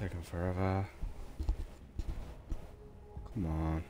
taking forever. Come on.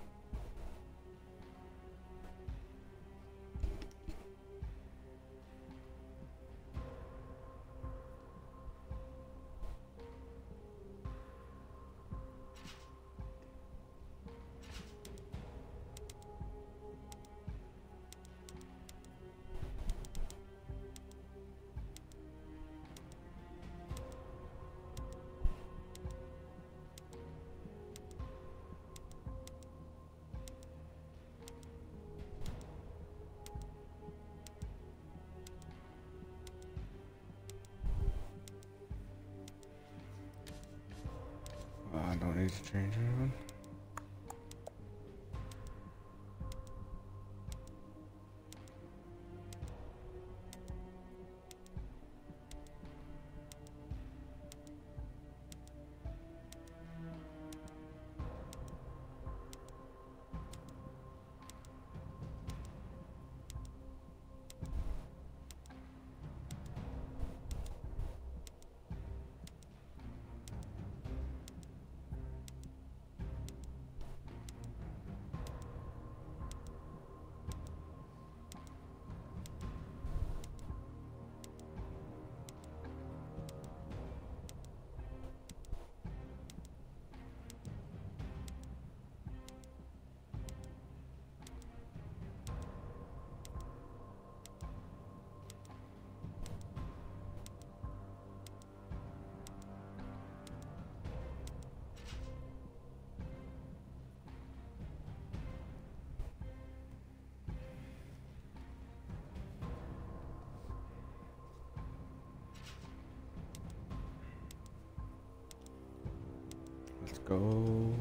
Go.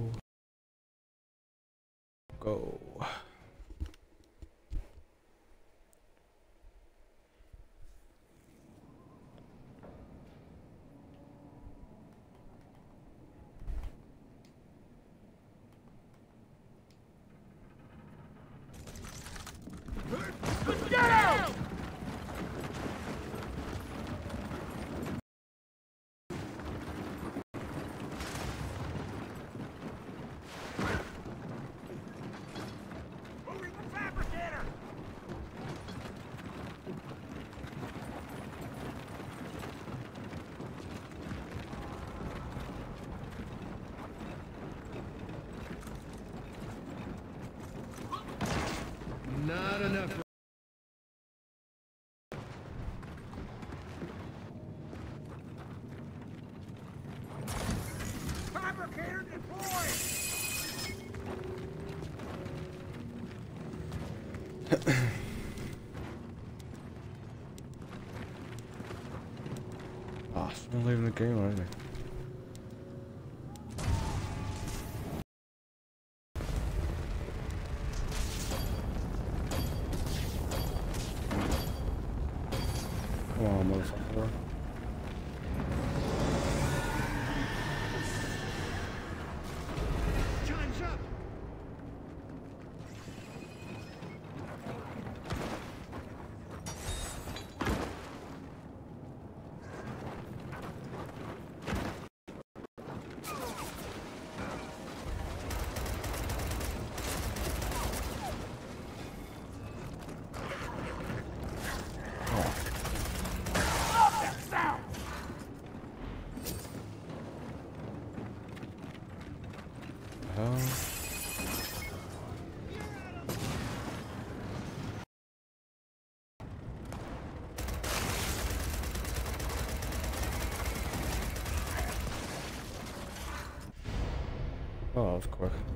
Moving the fabricator! Not enough. Fabricator deployed! Someone leaving the game already. Come on, motherfucker. Oh, that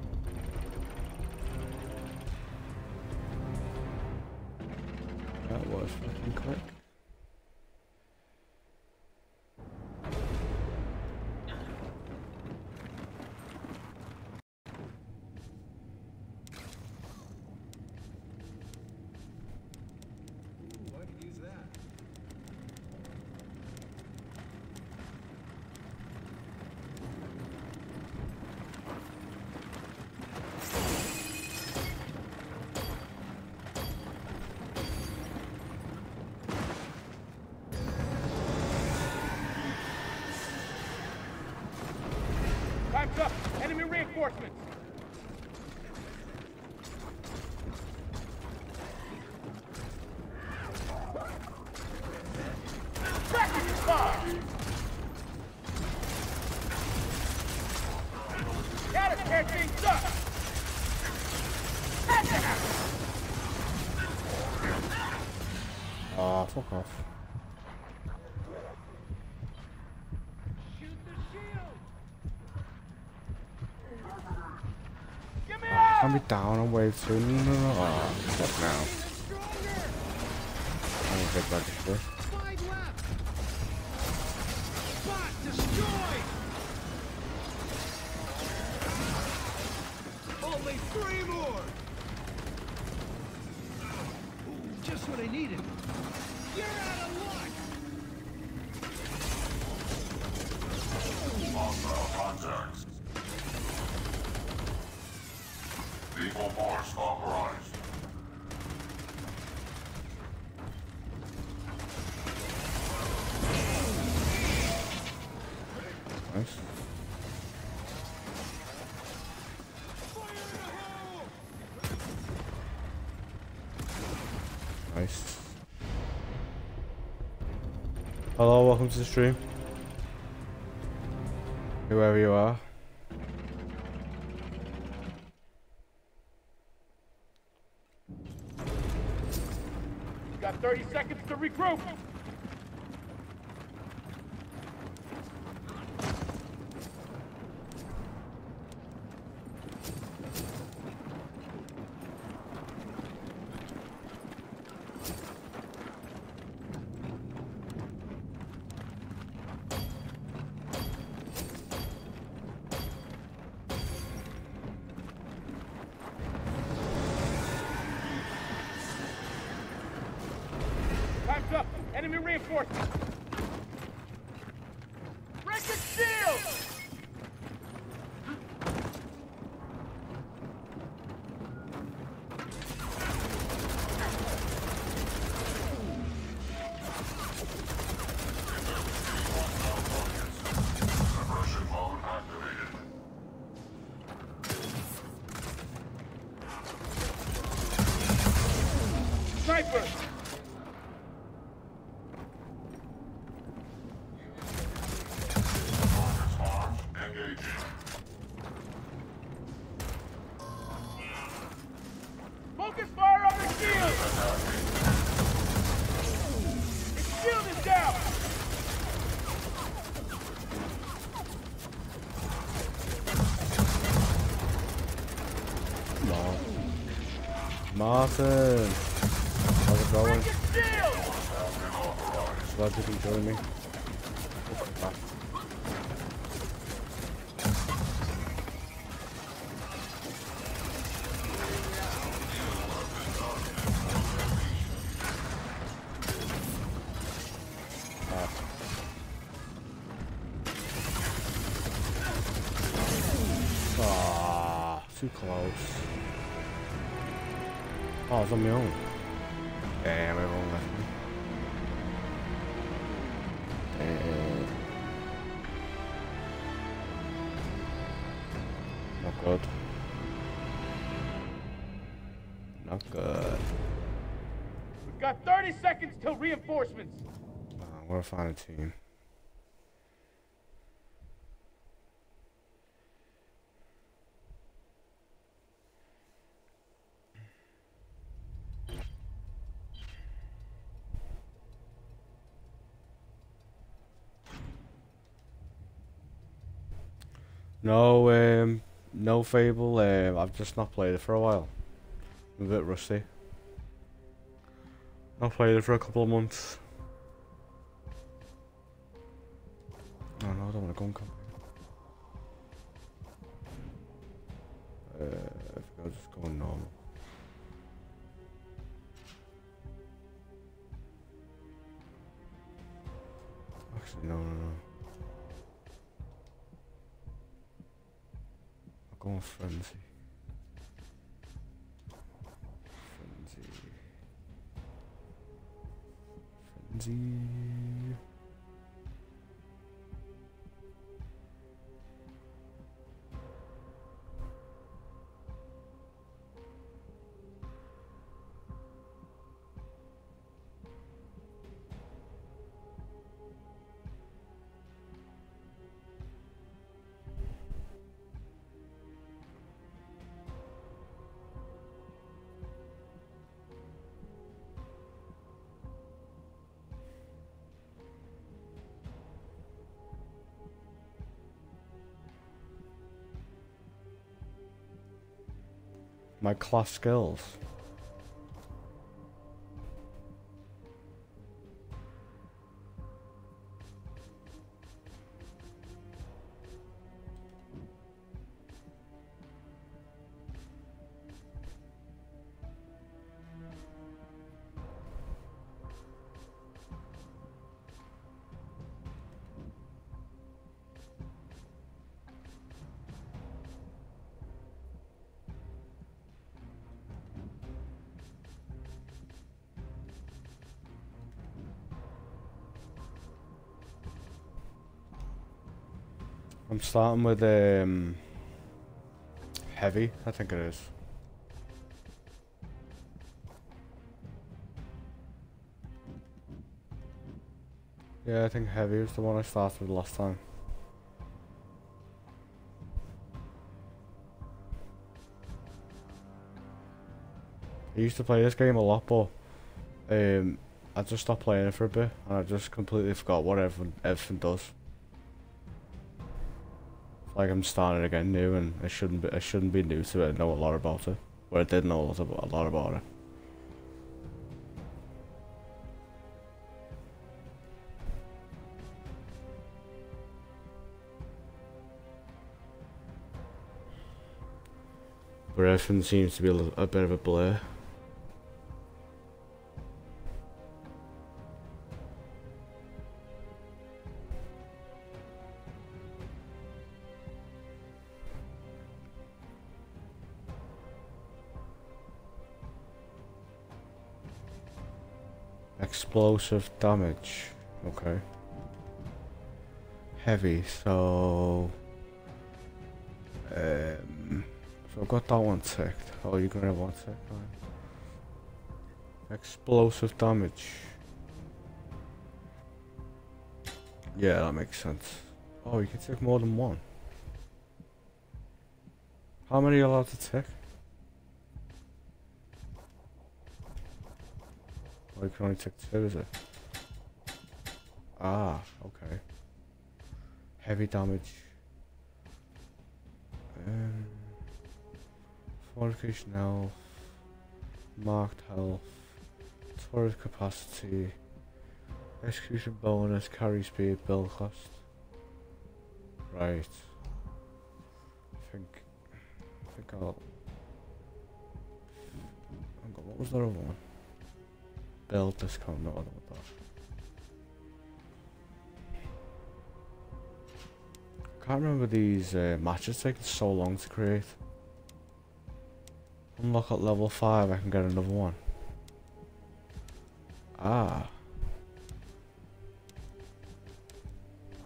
down and wave through. No, no, no. Oh, now. I'm gonna get back Hello, welcome to the stream. Whoever you are. Got 30 seconds to regroup! Martin! How's it going? Break the shield! Glad you can join me. Reinforcements! Uh, we're a fine team. No, um, no Fable. Um, I've just not played it for a while. I'm a bit rusty. I've played it for a couple of months. My class skills. Starting with um heavy, I think it is. Yeah, I think heavy was the one I started with last time. I used to play this game a lot, but um, I just stopped playing it for a bit, and I just completely forgot what everything, everything does. Like I'm starting again new, and I shouldn't be. I shouldn't be new to it. I know a lot about it, but I did know a lot about, a lot about it. But everything seems to be a, little, a bit of a blur. Explosive damage. Okay. Heavy, so... Um, so I've got that one ticked. Oh, you're gonna have one ticked. Right. Explosive damage. Yeah, that makes sense. Oh, you can take more than one. How many are allowed to tick? You can only take two, is it? Ah, okay. Heavy damage. Um, fortification health. Marked health. Turret capacity. Execution bonus, carry speed, build cost. Right. I think. I think I'll. What was the other one? I don't want that. Can't remember these uh, matches taking so long to create. Unlock at level 5, I can get another one. Ah.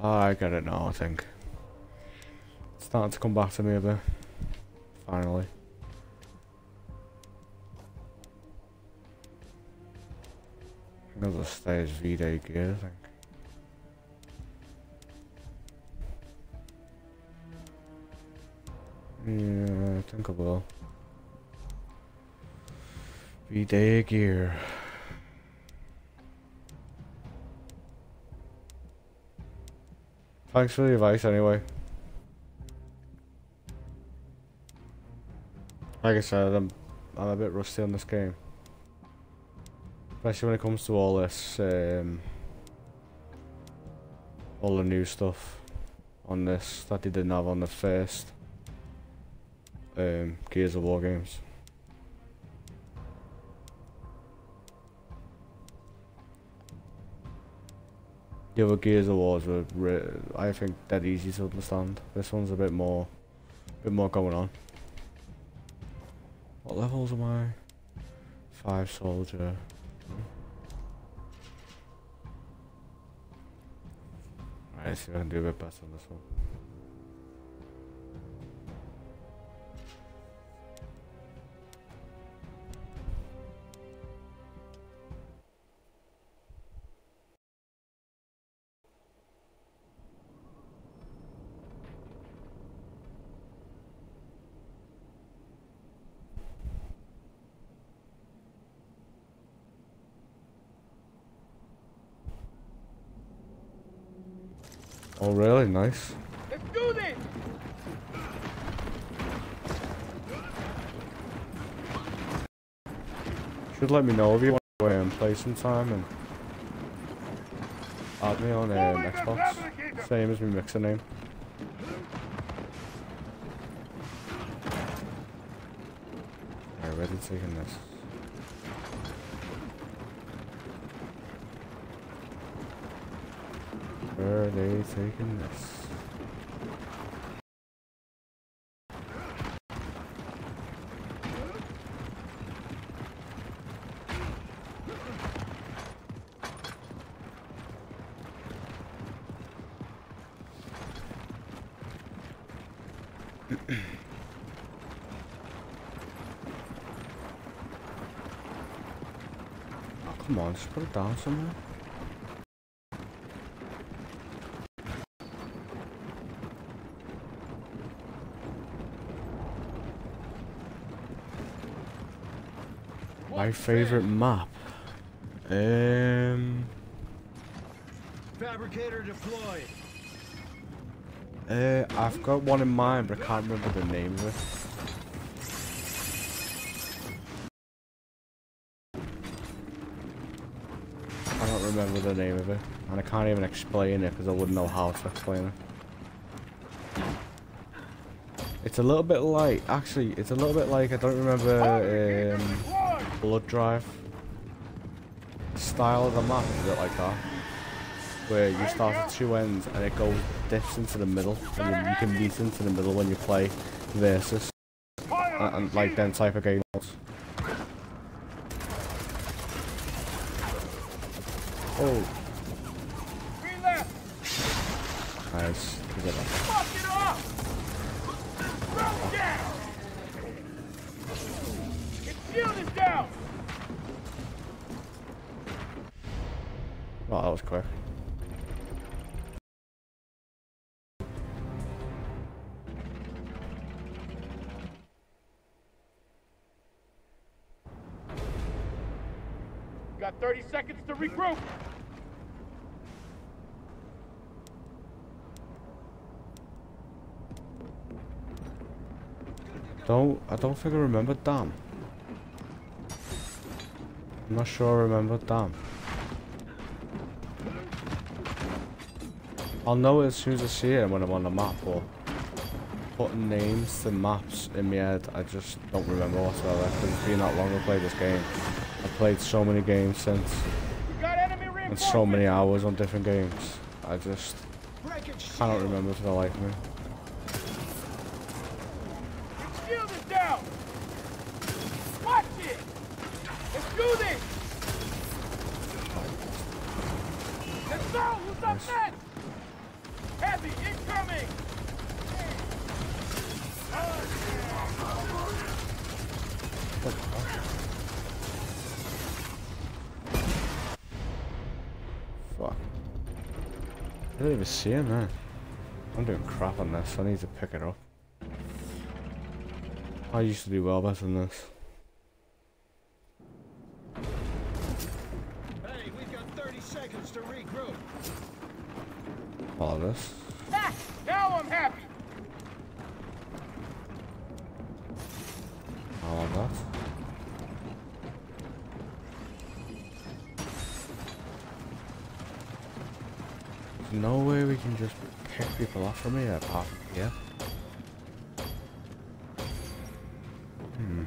Ah, I get it now, I think. It's starting to come back to me a bit. Finally. Stay as V-Day gear, I think. Yeah, I think I will. V-Day gear. Thanks for the advice anyway. Like I said, I'm, I'm a bit rusty on this game. Especially when it comes to all this, um, all the new stuff on this that they didn't have on the first um, Gears of War games. The other Gears of Wars were, I think, dead easy to understand. This one's a bit more, a bit more going on. What levels am I? Five soldier. Right, see if I can do a bit really? Nice. Let's do this! Should let me know if you want to go and play sometime and add me on um, Xbox. Same as my mixer name. Alright, ready taking this. Where are they taking this? Oh, come on, just put it down somewhere. My favorite map. Um, Fabricator deployed. uh, I've got one in mind, but I can't remember the name of it. I don't remember the name of it, and I can't even explain it because I wouldn't know how to explain it. It's a little bit like, actually, it's a little bit like, I don't remember um, Blood Drive style of the map, is a bit like that. Where you start at two ends and it goes, dips into the middle, and you, you can meet into the middle when you play Versus, and, and like them type of games. Oh, Don't, I don't think I remember Dam. I'm not sure I remember Dam. I'll know it as soon as I see it when I'm on the map, but putting names to maps in my head, I just don't remember whatsoever. Because it's been that long I played this game. I've played so many games since, We got enemy and so many hours on different games. I just cannot remember for the life of me. Its shield is down. Watch it. Let's do this. Let's go. Who's up Nice. next? Heavy incoming. What the fuck? Fuck. I didn't even see man. I'm doing crap on this. I need to pick it up. I used to do well better than this. Pick me off from here apart from here. Hmm.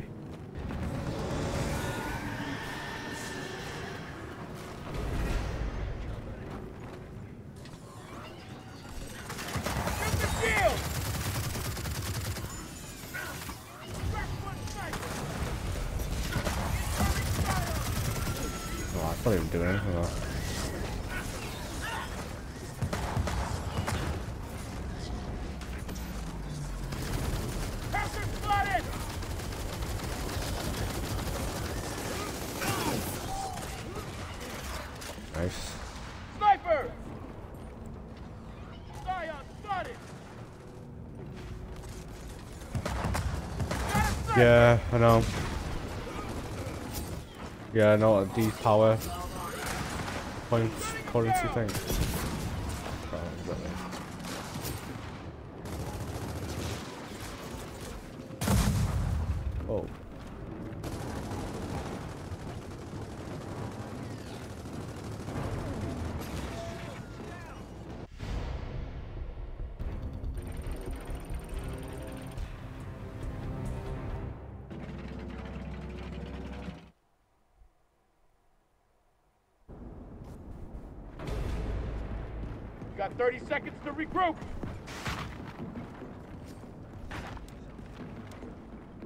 Shoot the shield. Crack one sniper. Incoming fire. Oh, I can't even do anything with that. Pressure spotted. Nice. Sniper. Scion spotted. Got a sniper. Yeah, I know. Yeah, I know these power points currency thing.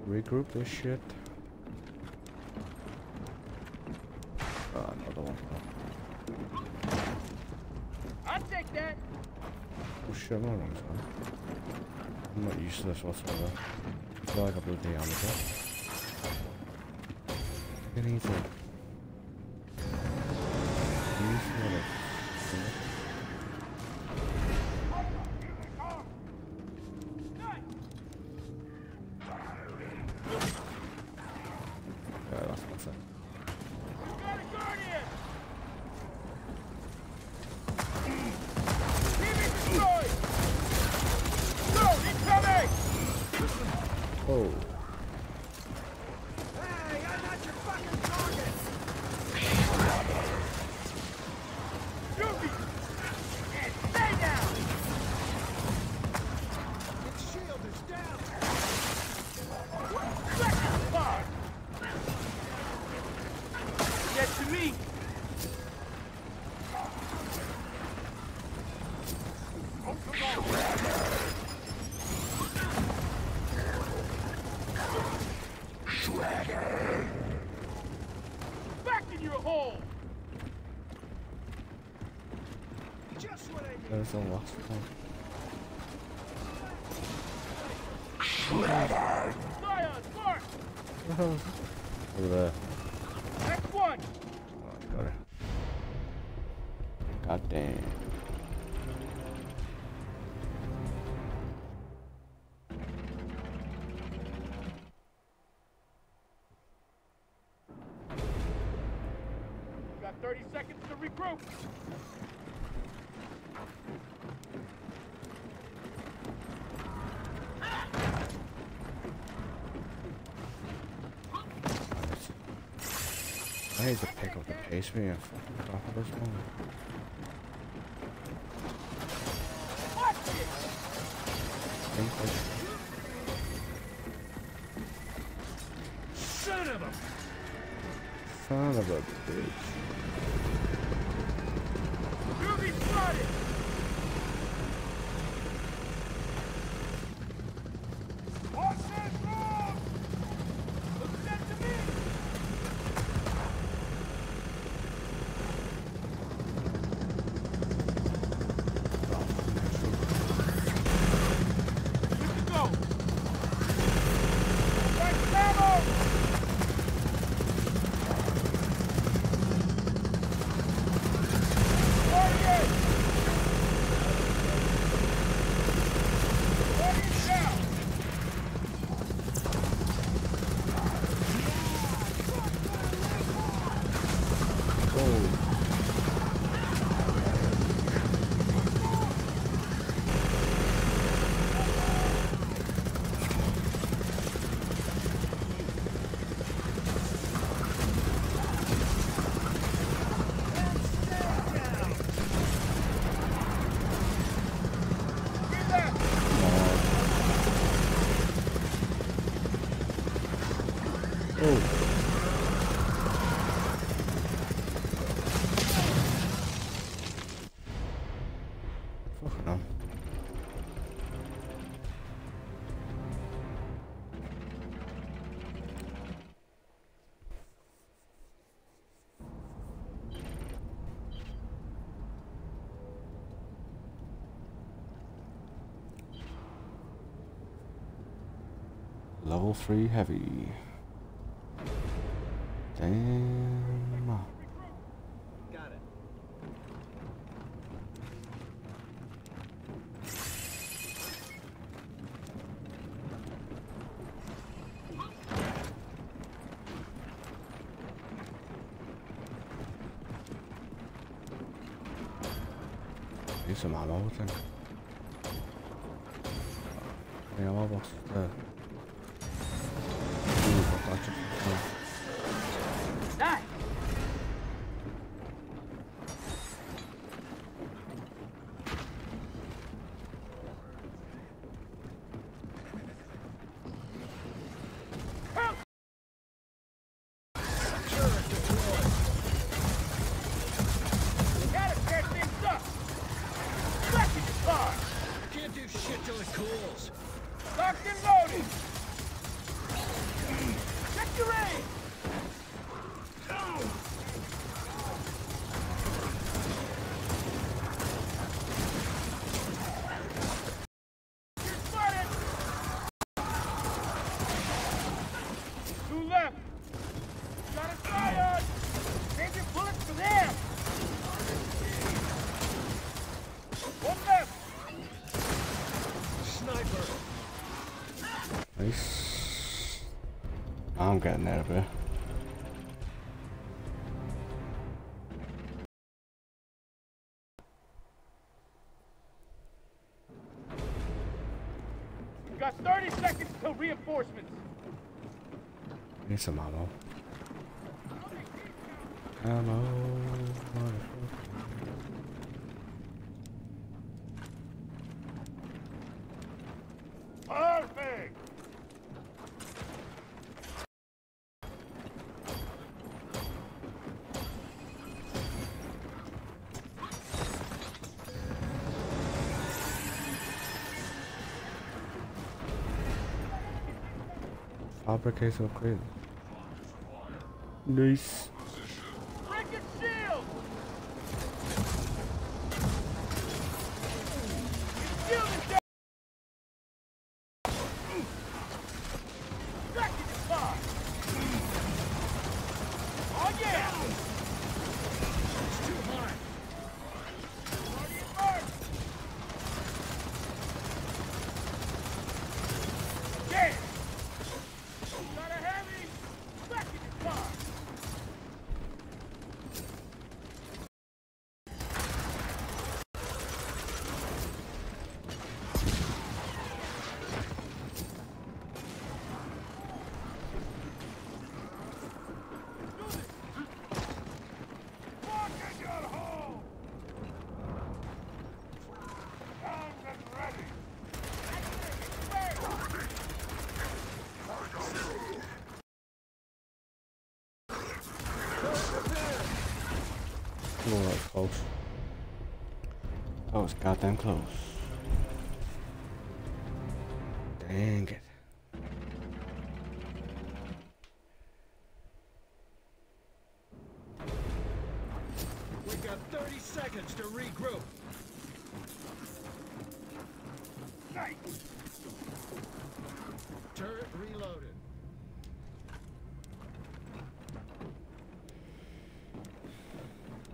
Regroup this shit. Oh, another one. I'll take that. Oh shit, I'm not on this one. I'm not used to this whatsoever. I feel like a bloody amateur. Get easy. Use what it- Yeah, that's what's it. Got a guardian. TV destroyed. No, incoming. Oh. Hey, I'm not your fucking target! Shoot me. And stay down. Its shield is down! Second bar. Get to me. Oh, come on. Back in your hole. Just what I need! There's the last one. Scion, mark. Over there. Next one. Oh, got it. God damn. Got 30 seconds to regroup. I need to the me and fucking top of this one. Watch it. think this Son of a... son of a bitch. Level 3 heavy. getting out of her. Abra aqui essa coisa. Nice. damn close. Dang it. We got 30 seconds to regroup. Night. Turret reloaded.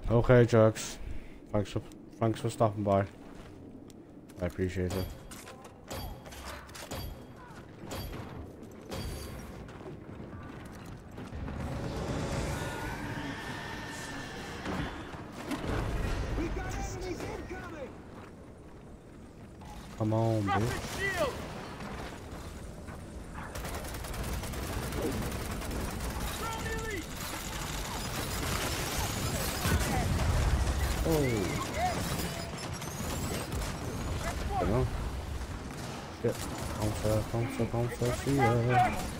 Okay, jerks. Thanks for thanks for stopping by. I appreciate it. Garcia.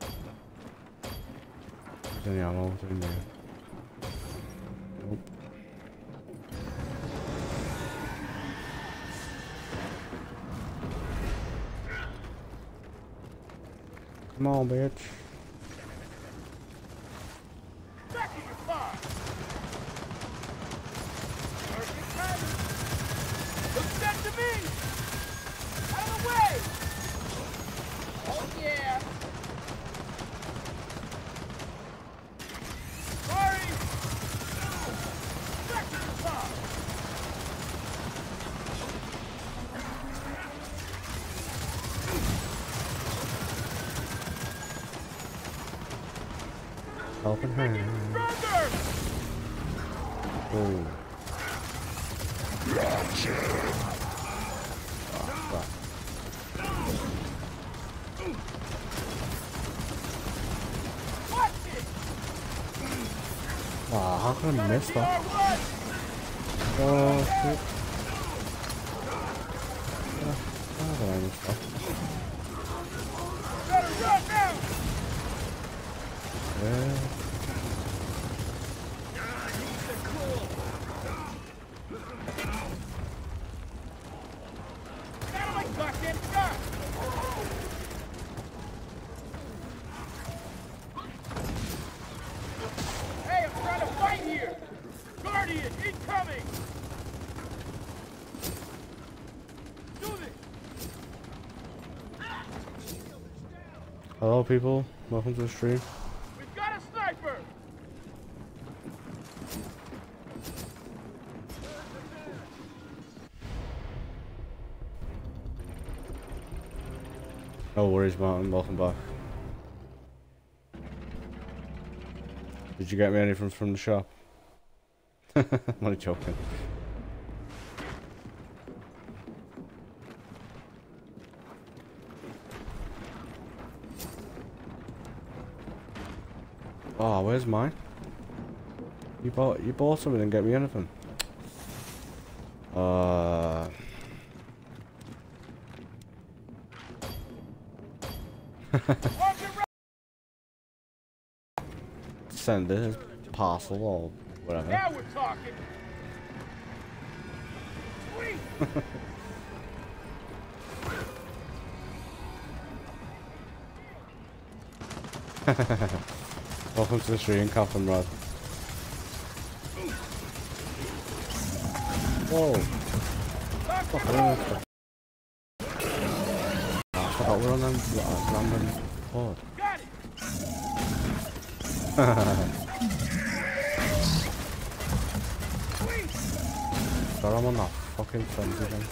down all through there. Come on, bitch. Helping hand. Stronger! Oh. It! Wow, how could I miss that? Oh, shit. How did I miss that? Yeah. People. Welcome to the stream. We've got a sniper! No worries, Martin. Welcome back. Did you get me anything from the shop? I'm only joking. Oh, where's mine? You bought you bought something and didn't get me anything. Uh On your right! send as parcel or whatever. Now we're talking! Sweet! The stream, Captain Rod. Know. I forgot we're on a ra- random board. Sorry, I'm on that fucking frenzy then.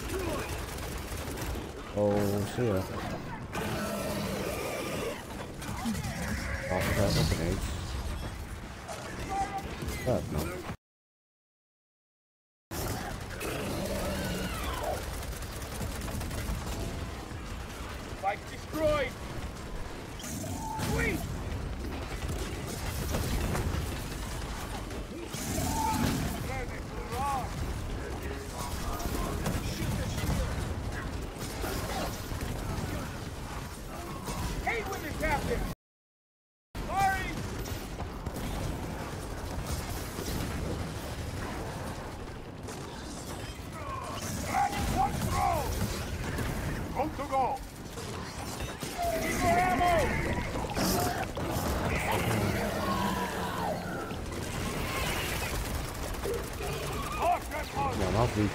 Oh, see ya. Oh, forgot what grenades. That, no.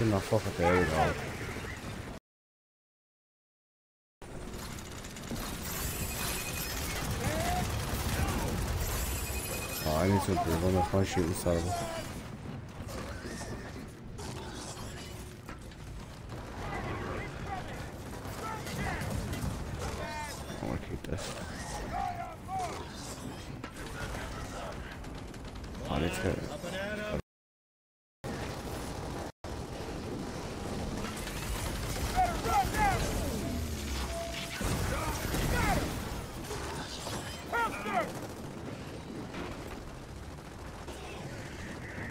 Leaking that fucker there, know. Oh, I need to improve on this. My shooting's terrible. I want to keep this. I need to. Better run now! Got him! Help,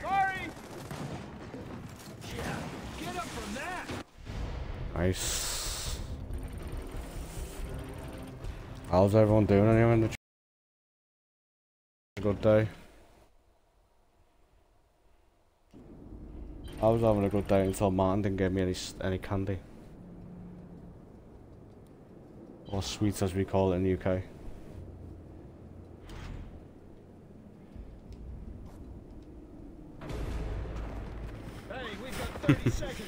Sorry! Get up from that! Nice. How's everyone doing anyway in the Good day. I was having a good day until Martin didn't give me any any candy. Or sweets as we call it in the UK. Hey,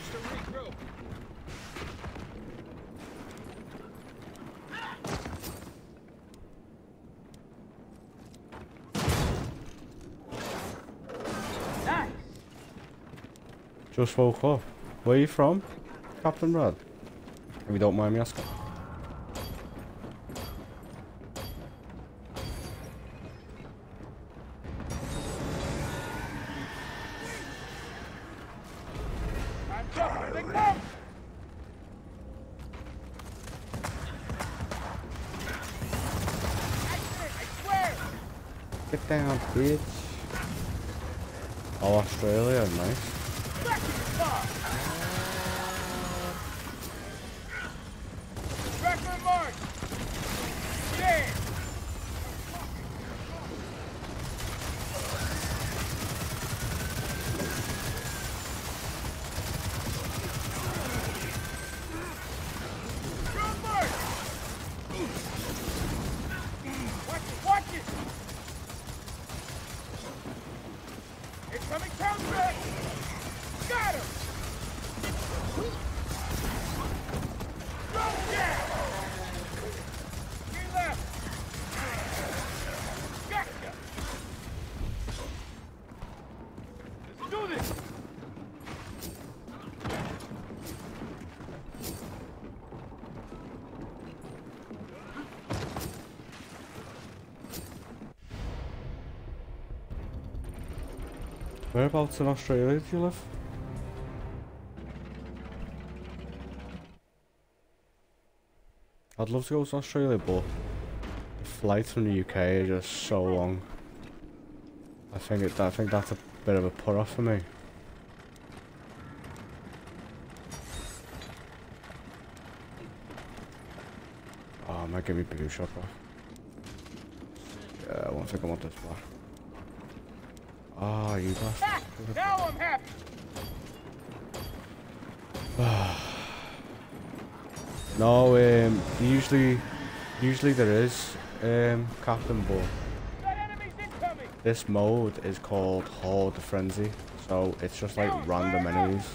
Just woke up. Where are you from? Captain Brad. If you don't mind me asking. Get down, bitch. Oh, Australia, nice. Whereabouts in Australia do you live? I'd love to go to Australia, but the flights from the UK are just so long. I think it. I think that's a bit of a put off for me. Oh, I might give me blue shot. Yeah, I won't think I want this back. Ah, you bastard. Now I'm happy. No, um, usually, usually there is, um, Captain, but Got enemies incoming. this mode is called Horde Frenzy, so it's just like random enemies.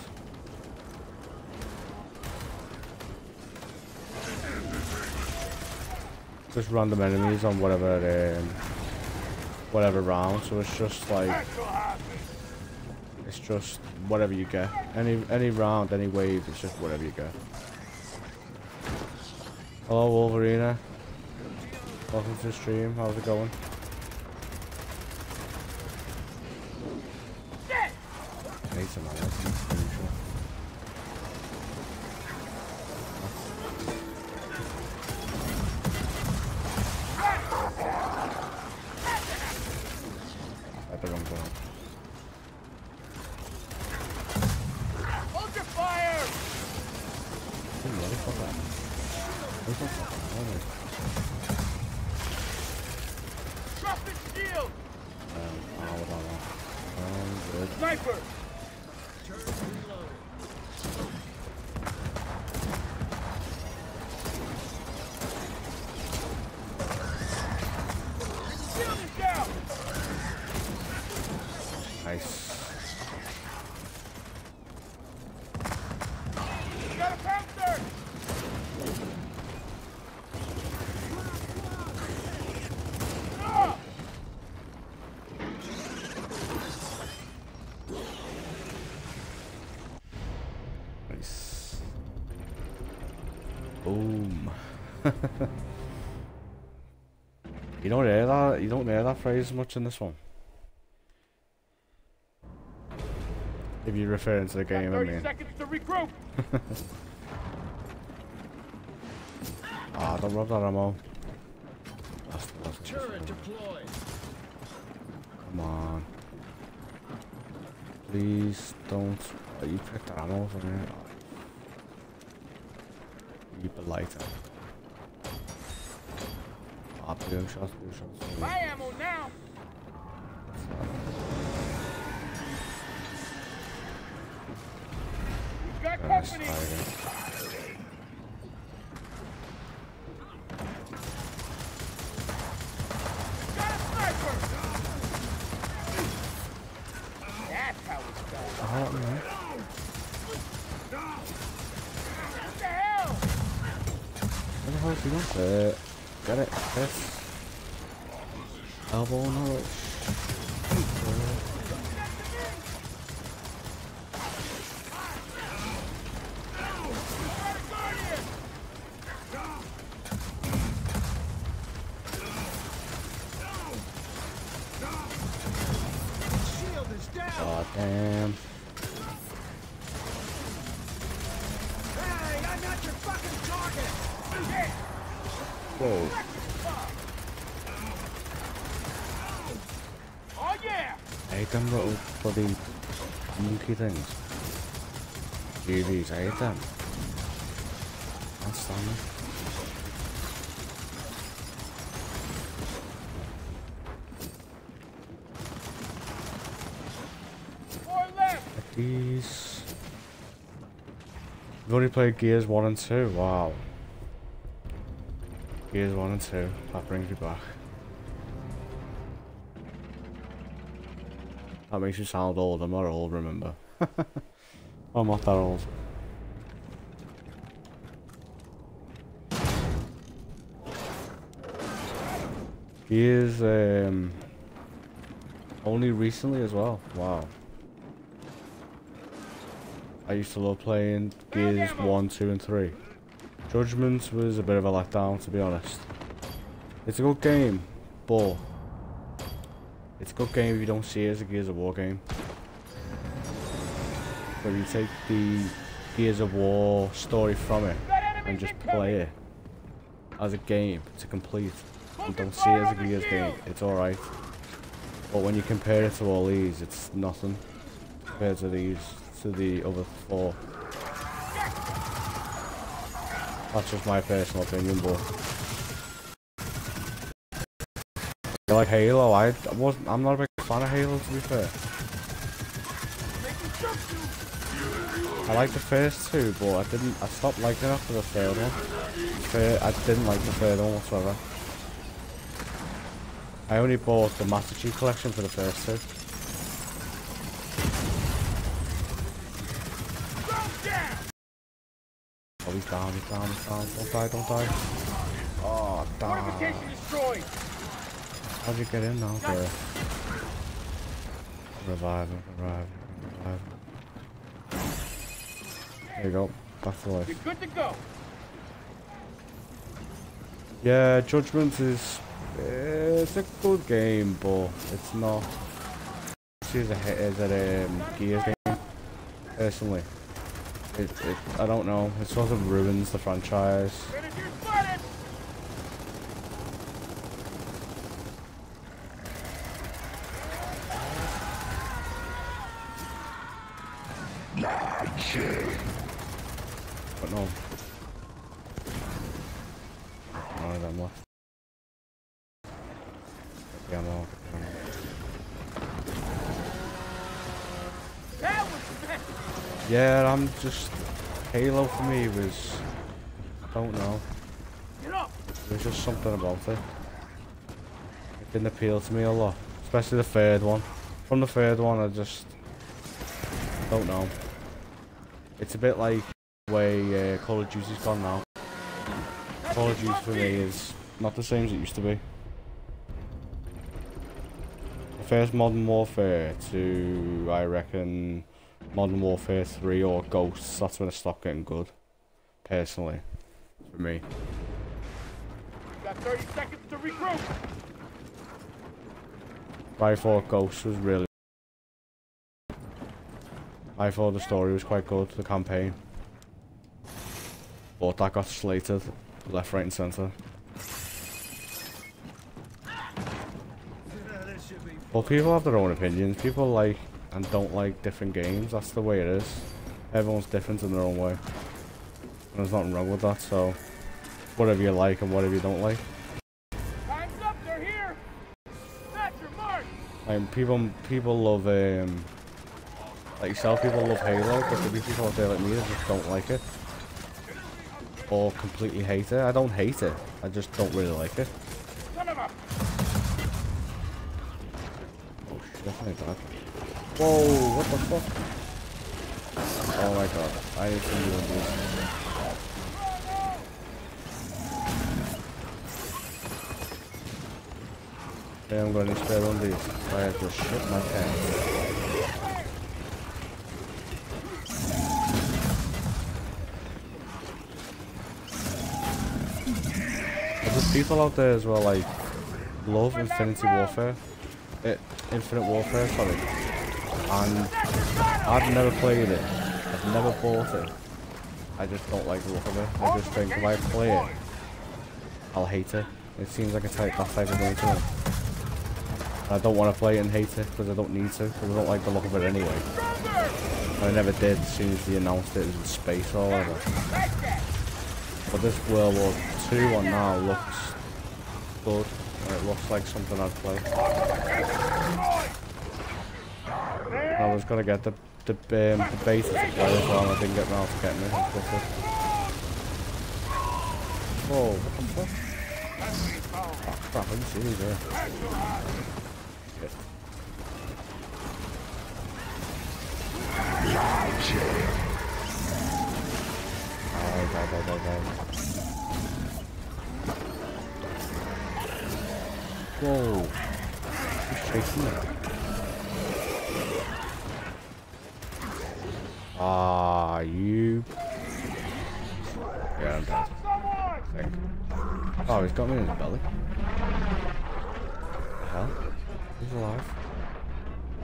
Just random enemies on whatever, um, whatever round, so it's just like, just whatever you get. Any, any round, any wave, it's just whatever you get. Hello, Wolverina. Welcome to the stream. How's it going? That phrase much in this one. If you're referring to the game, I 30 mean. seconds to regroup. Ah, don't rub that ammo. That's, that's Turret deployed. Come on. Please don't. Oh, you picked that ammo for me. You blighter. Ah, blue shots, blue shots. My ammo now. We've got Nice company. fighting. Got a sniper. That's how it's done. Oh, man. What the hell? Where the hell is he going? Uh, get it. Yes. Elbow knowledge. Got a guardian. Shield is down. God damn. Hey, I'm not your fucking target. Yeah. Whoa. Them little bloody monkey things. I hate them. Stand them. You've only played Gears 1 and 2, wow. Gears 1 and 2, that brings me back. That makes you sound old, I'm not old, remember. I'm not that old. Gears, um, only recently as well, wow. I used to love playing Gears 1, 2 and 3. Judgment was a bit of a letdown to be honest. It's a good game, but it's a good game if you don't see it as a Gears of War game. But you take the Gears of War story from it and just play it as a game to complete and don't see it as a Gears game, it's alright. But when you compare it to all these, it's nothing compared to these, to the other four. That's just my personal opinion, but like Halo. I wasn't. I'm not a big fan of Halo, to be fair. I liked the first two, but I didn't. I stopped liking after the third one. I didn't like the third one whatsoever. I only bought the Master Chief Collection for the first two. Oh, he's down, he's down, he's down. Don't die, don't die. Oh, damn. How'd you get in now, there? Revive revive revive. There you go. Back to life. You're good to go. Yeah, Judgment is it's a good game, but it's not. See as as a um, Gears game. Personally, it, it I don't know. It sort of ruins the franchise. Grenadier spotted. But no. None of them left. Yeah, I'm all. That was messy. Yeah, I'm just Halo for me was. I don't know. There's just something about it. It didn't appeal to me a lot. Especially the third one. From the third one, I just don't know. It's a bit like the way uh, Call of Duty's gone now. Call of Duty for me is not the same as it used to be. The first Modern Warfare to, I reckon, Modern Warfare 3 or Ghosts, that's when it stopped getting good. Personally. For me. Got 30 seconds to regroup. I thought Ghost was really. I thought the story was quite good, the campaign. But that got slated, left, right, and centre. Well, people have their own opinions. People like and don't like different games. That's the way it is. Everyone's different in their own way. And there's nothing wrong with that, so. Whatever you like and whatever you don't like. Time's up. They're here. That's your mark. Like people, people love um, like yourself. People love Halo, but there'll be people out there like me that just don't like it, or completely hate it. I don't hate it. I just don't really like it. Son of a. Oh shit. Whoa, what the fuck? Oh my god, I need to do this. Okay, I'm to spare on this. I have to shit my pants. People out there as well, like, love Infinity Warfare. It, Infinite Warfare, sorry. And I've never played it. I've never bought it. I just don't like the look of it. I just think if I play it, I'll hate it. It seems like a type, that type of game to. I don't want to play it and hate it because I don't need to because I don't like the look of it anyway. I never did as soon as they announced it, in space or whatever. But this World War II one now looks good. It looks like something I'd play. I was gonna get the the, um, the to as well I didn't get round to getting unfortunately. Whoa, what the fuck? Oh crap, I didn't see you there. Die. Whoa. Who's chasing me? Ah, you. Yeah, I'm dead. Someone! I think. Oh, he's got me in his belly. The hell? He's alive.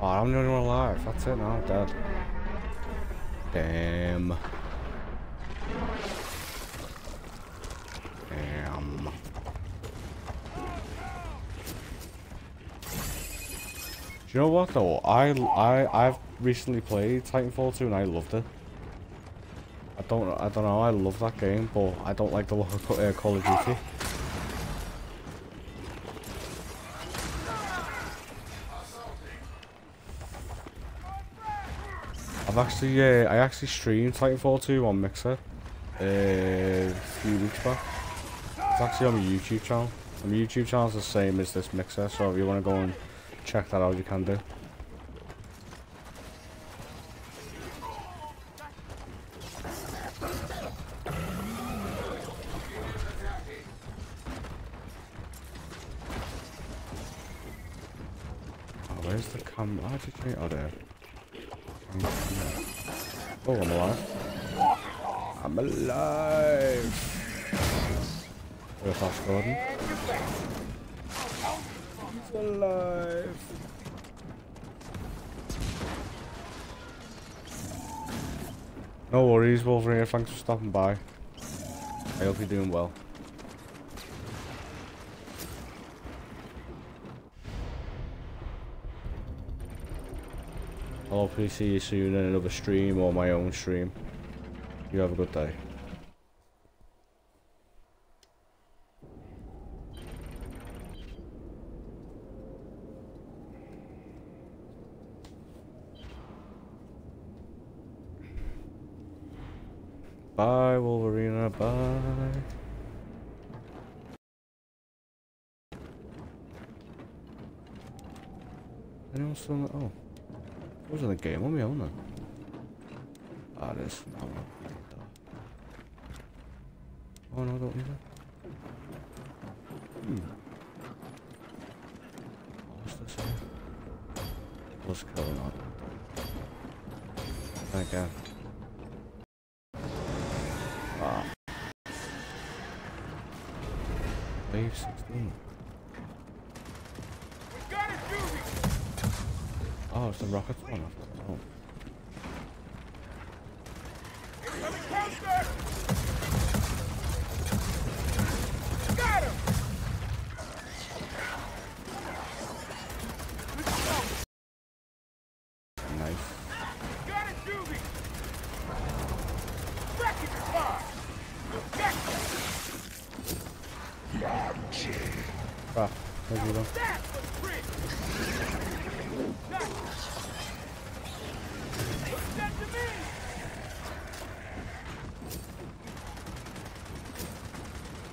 Oh, I'm the only one alive. That's it now. I'm dead. Damn. Damn. Do you know what though? I I I've recently played Titanfall 2 and I loved it. I don't I don't know. I love that game, but I don't like the look of uh, Call of Duty. I've actually uh, I actually streamed Titanfall 2 on Mixer uh, a few weeks back. It's actually on my YouTube channel. My YouTube channel's the same as this Mixer, so if you want to go and check that out, you can do. Oh, where's the cam? How did you change? Oh, there. Thanks for stopping by. I hope you're doing well. I'll hopefully see you soon in another stream or my own stream. You have a good day. Bye, Wolverina. Bye. Anyone still in the... Oh. I was in the game on my own then. Ah. Oh, no. Oh, no, I don't it. Hmm. What's this here? What's going on? Thank God. Wave 16. We got it, Judy! Oh, the rockets. Oh. Incoming counter! Got him! Nice. Got it, Judy! Wrecking spot! Got Ah, where'd you go? that for trick! Got it! Looks good to me!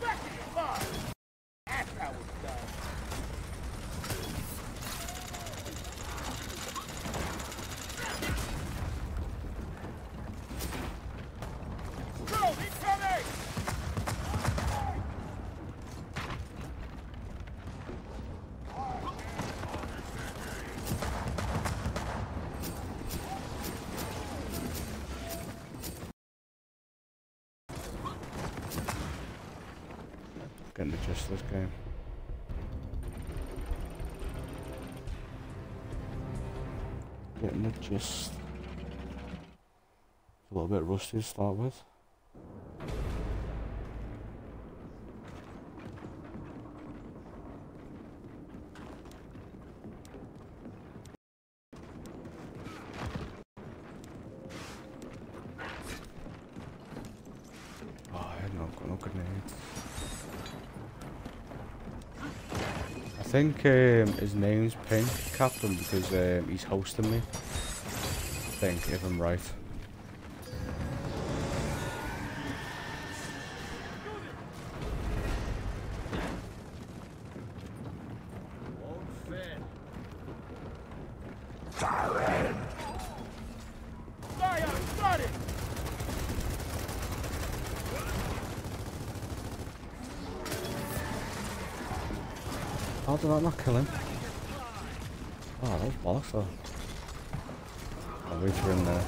Wrecking spot! That's how it's done. Bro, incoming! Gist this game. Getting the gist. A little bit rusty to start with. no grenades. I think um, his name's Pink Captain because um, he's hosting me. I think, if I'm right. Kill him? Oh, that was though. I'll reach her in there.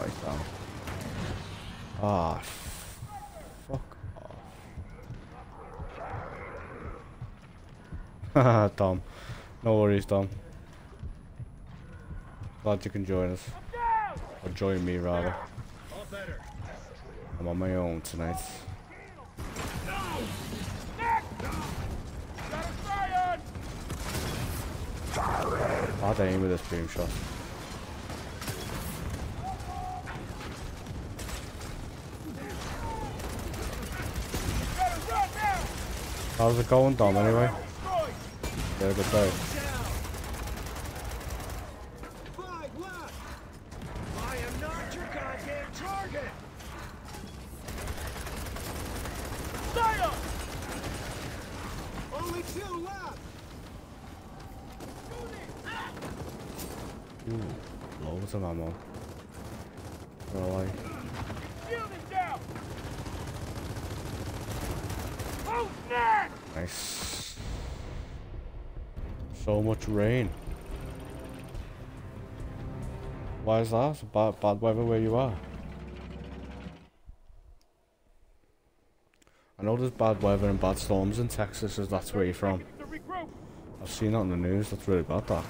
Right down. Ah, fuck off. Tom, No worries, Tom. Glad you can join us. Or join me, rather. I'm on my own tonight. With this beam shot. How's it going, Dom, anyway? A good day. Down. Five left. I am not your goddamn target. Scion! Only two left. Ooh, loads of ammo. Really? Shield is down! Oh, snap! Nice. So much rain. Is? Bad, bad weather where you are? I know there's bad weather and bad storms in Texas, as that's where you're from. I've seen that on the news, that's really bad that.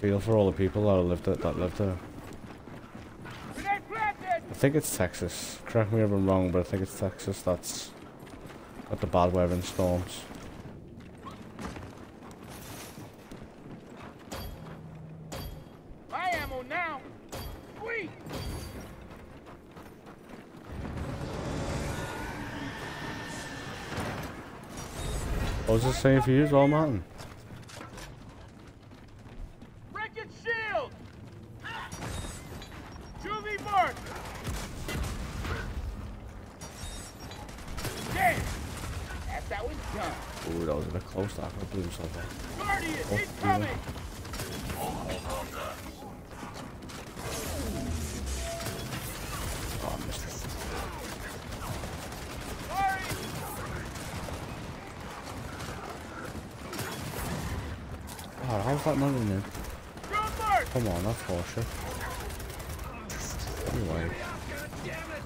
Feel for all the people that lived it, that lived there. I think it's Texas. Correct me if I'm wrong, but I think it's Texas that's got the bad weather and storms. Was the same for you as well, Martin? Wreckage shield! Juvie mark! Damn! That's how it's done. Ooh, that was a bit close. That could blew himself up. Guardian, Oh, incoming! Oh, I missed it. Sorry! Oh, how's that not in there? Drone mark! Come on, that's horseshit. Anyway. God damn it.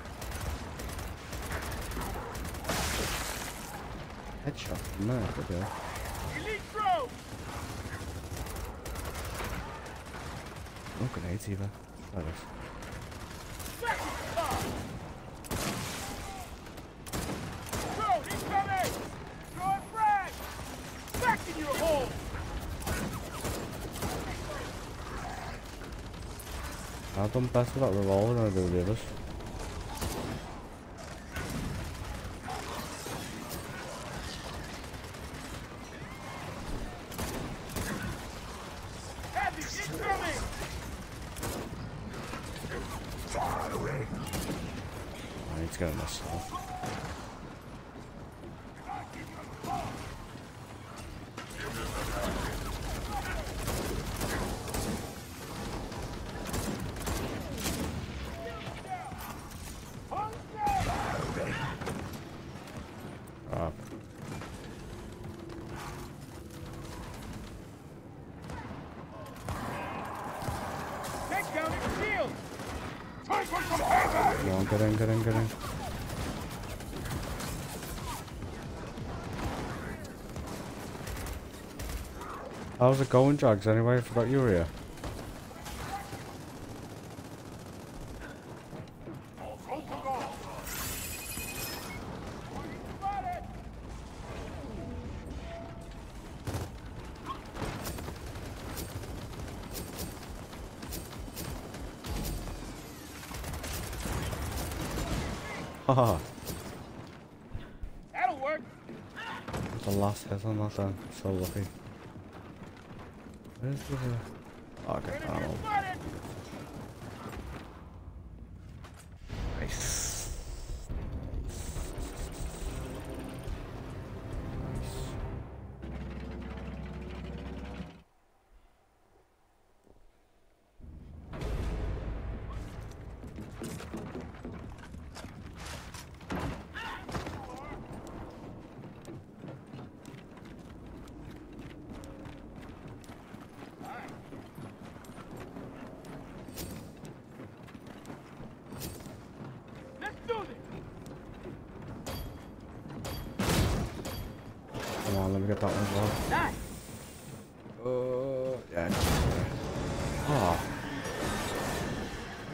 Headshot from there, good deal. Elite drone! No grenades either. That is. Second spot! Drone incoming! Throwing frag! Back in your hole! I've done best with that revolver than I How's it going, Jags, anyway? I forgot you were here. Haha. That'll work. The last hit on that then. So lucky. Where's the... Okay, oh.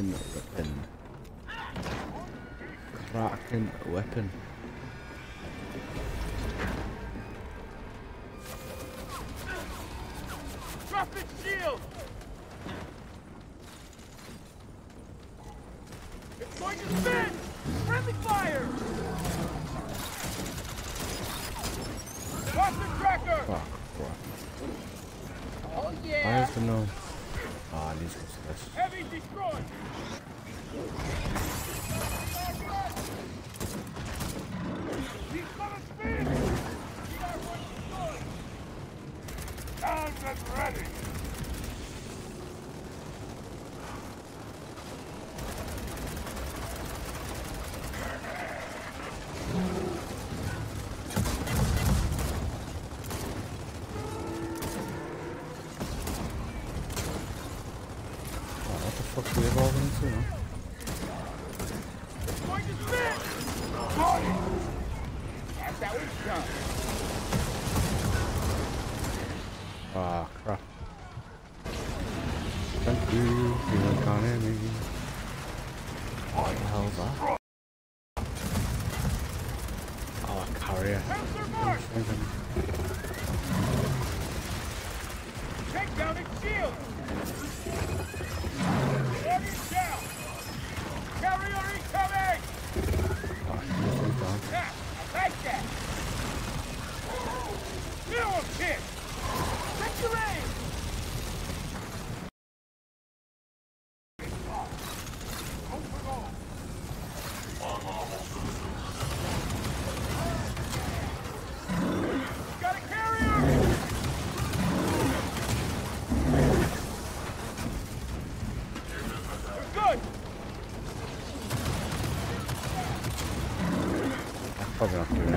Cracking weapon. Weapon. Damage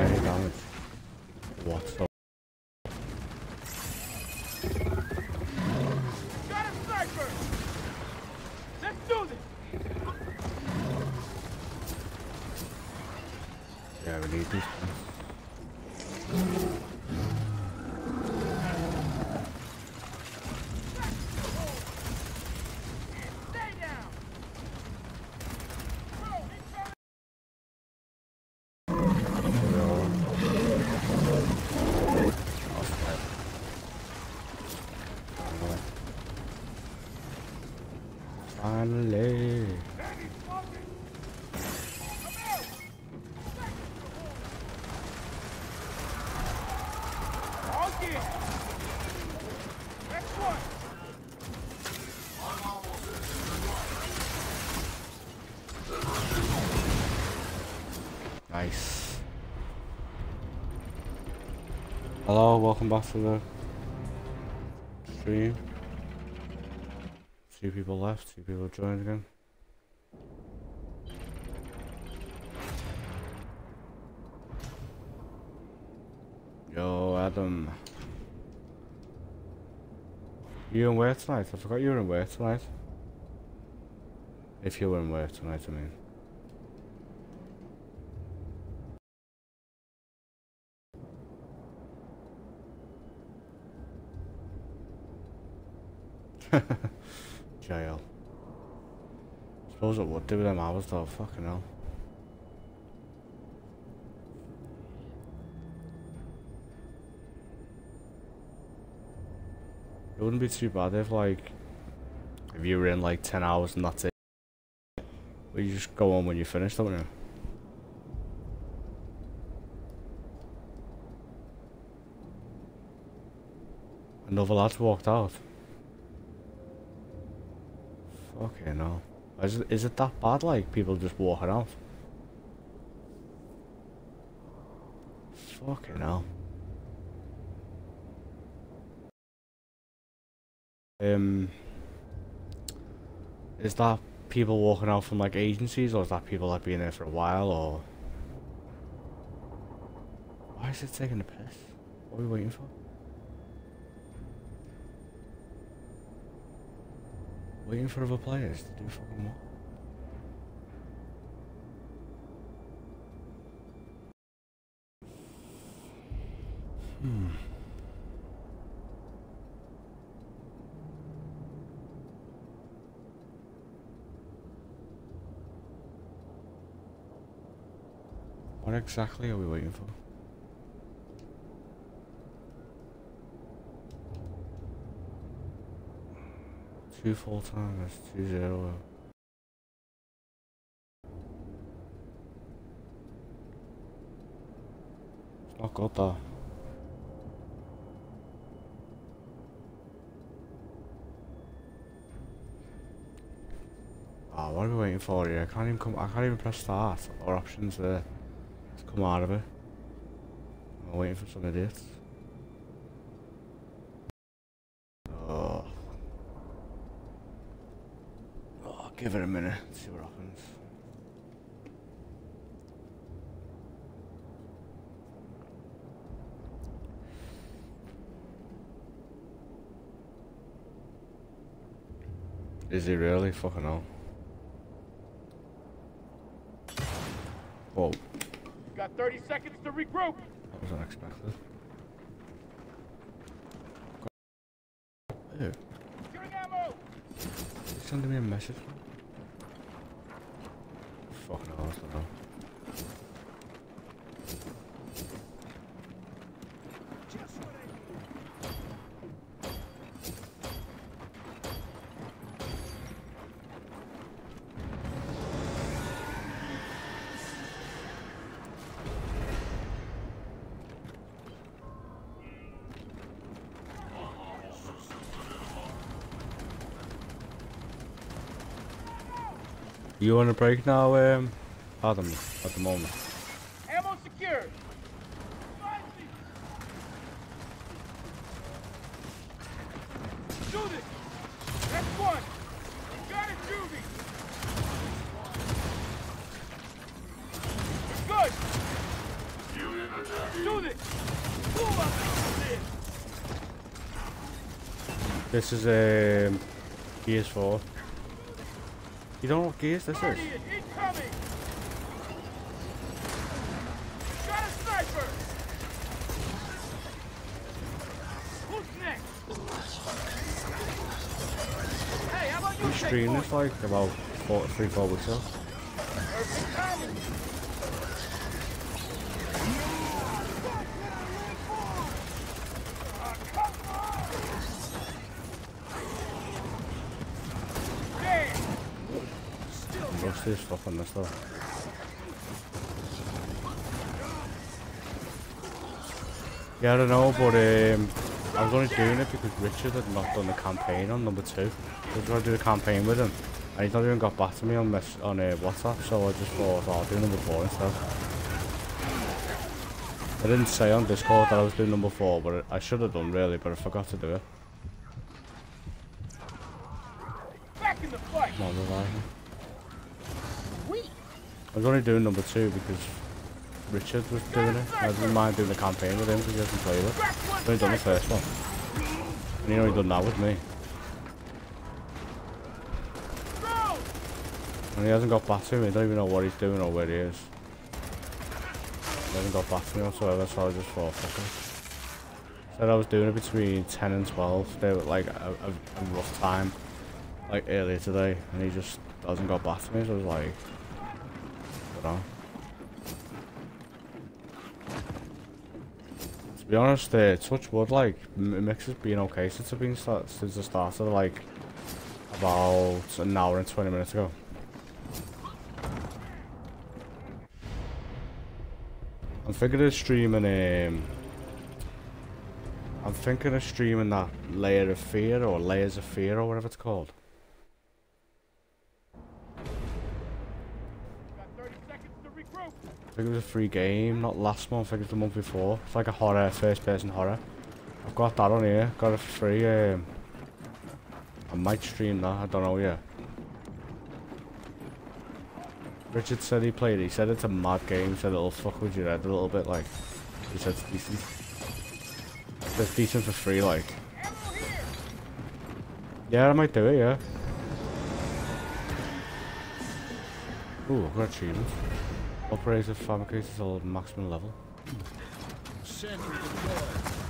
one! Nice. Hello, welcome back to the stream. People left, two people joined again. Yo, Adam. You in work tonight? I forgot you were in work tonight. If you were in work tonight, I mean. Jail. Suppose it would do with them hours though, fucking hell. It wouldn't be too bad if like if you were in like ten hours and that's it. But you just go on when you finish, don't you? Another lad's walked out. Okay, no. Is it, is it that bad? Like people just walking out? Fucking hell. Um, is that people walking out from like agencies, or is that people like being there for a while, or why is it taking a piss? What are we waiting for? Waiting for other players to do fucking what? Hmm. What exactly are we waiting for? Two full time, that's two zero. It's not though. Oh, what are we waiting for here? I can't even come. I can't even press start or options there. Let's come out of it. I'm waiting for some idiots. Oh. Oh, give it a minute. See what happens. Is he really? Fucking hell. Whoa, Got 30 seconds to regroup! that was unexpected. Ew, Shooting ammo! sending me a message. You on a break now, um, Adam, at the moment? Ammo secured! Do this! Next one! Got it, Juvie! Good! Move up this. This is um, Gears 4. You don't know what Gears this is? Guardian incoming. Got a sniper. Who's next? Hey, how about you We streamed this like about four, three, four weeks ago. Perfect timing. Damn. What's Yeah, I don't know, but um, I was only doing it because Richard had not done the campaign on number two. I was going to do the campaign with him, and he's not even got back to me on mess on uh, WhatsApp, so I just thought oh, I'll do number four instead. I didn't say on Discord that I was doing number four, but I should have done really, but I forgot to do it. Back in the fight. I was only doing number two because Richard was doing it. I didn't mind doing the campaign with him because he hasn't played it. Crack I've only done the first one. And you know he done that with me. And he hasn't got back to me. I don't even know what he's doing or where he is. He hasn't got back to me whatsoever, so I just thought, fuck it. Said I was doing it between 10 and 12. They were like a, a, a rough time, like earlier today, and he just hasn't got back to me, so I was like, I. To be honest, uh, touch wood, like, Mix has been okay since I've been since the start of like about an hour and 20 minutes ago. I'm thinking of streaming um I'm thinking of streaming that layer of fear or layers of fear or whatever it's called. I think it was a free game, not last month, I think it was the month before. It's like a horror, first person horror. I've got that on here, got it free. Um, I might stream that, I don't know yet. Richard said he played it, he said it's a mad game, he said it'll fuck with your head a little bit, like, he said it's decent. It's decent for free, like. Yeah, I might do it, yeah. Ooh, I've got achievement. Operator fabricated to maximum level.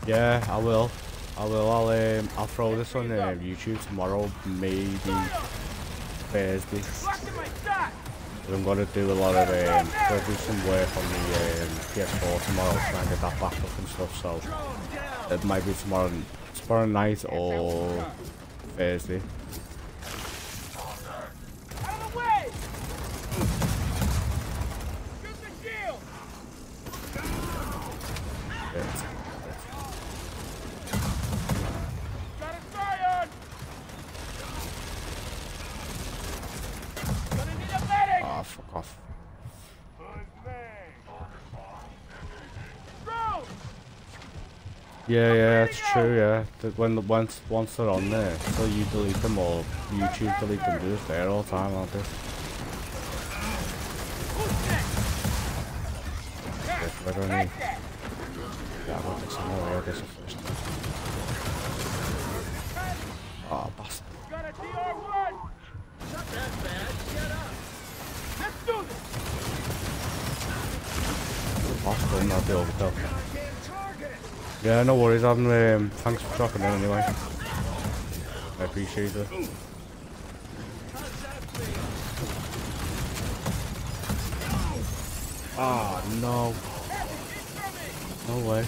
Yeah, I will. I will. I'll um, I'll throw this on uh, YouTube tomorrow, maybe Thursday. I'm gonna do a lot of um, gonna do some work on the um, PS4 tomorrow, try and get that back up and stuff. So it might be tomorrow, tomorrow night or Thursday. Out of the way. Shoot the shield. Yeah. Got a Scion. Gonna need a medic. Ah, fuck off. Drone. Yeah, yeah, it's true. Yeah, that when the, once once they're on there, so you delete them or YouTube delete them, they're just there all the time, aren't they? Who's next? If I don't need, that. yeah, I'll some more. I guess first. Oh, ah, bastard! Got a DR1. Not that bad. Get up. Let's do this. Bastard, and I'll be overkill. Goddamn target. Yeah, no worries. I'm um, thanks for dropping in anyway. I appreciate it. Ah, no, no way.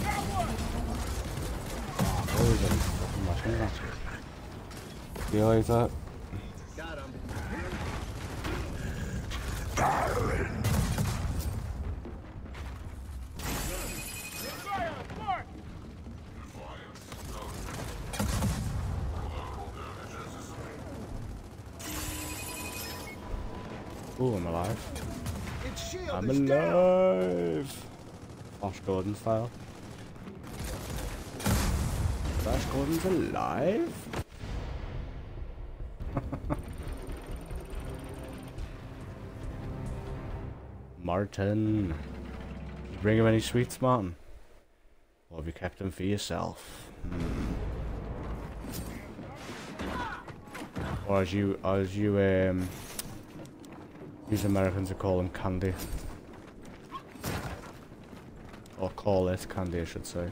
Always a fucking machine. See you later. Got him. Scion, Ooh, I'm alive. I'm alive. Flash Gordon style. Flash Gordon's alive? Martin. You bring him any sweets, Martin? Or have you kept them for yourself? Hmm. Or as you, as you, um, use Americans are calling candy. Or call it candy, I should say.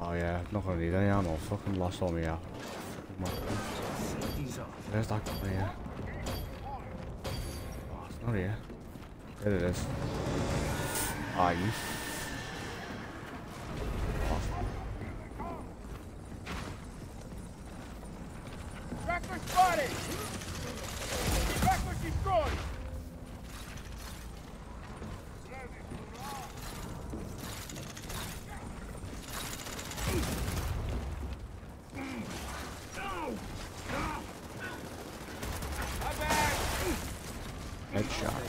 Oh yeah, not gonna need any ammo. Fucking lost all. He's off. Where's that guy here? Oh, it's not here. There it is. Ah, you. Tracker spotted! Tracker destroyed! Headshot.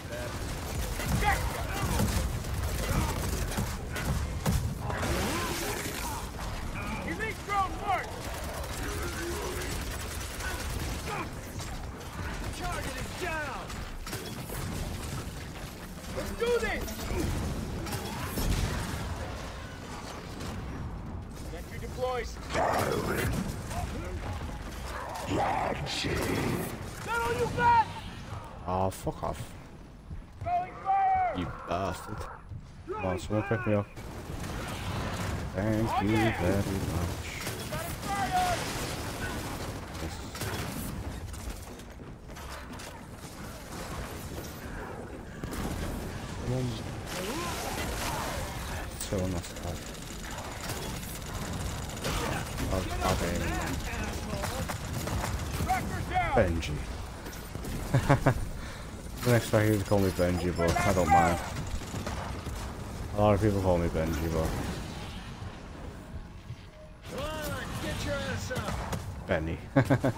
Elite drone march! Target is down. Let's do this! Sentry deployed. That all you got? Oh, ah, fuck off. You bastard. Come on, someone pick me up. Thank you very much. Got him fired! Come on. So on that side. Oh, okay. Tracker down! Benji. Didn't expect call me Benji, but I don't mind. A lot of people call me Benji, but Come on, get your ass up. Benny.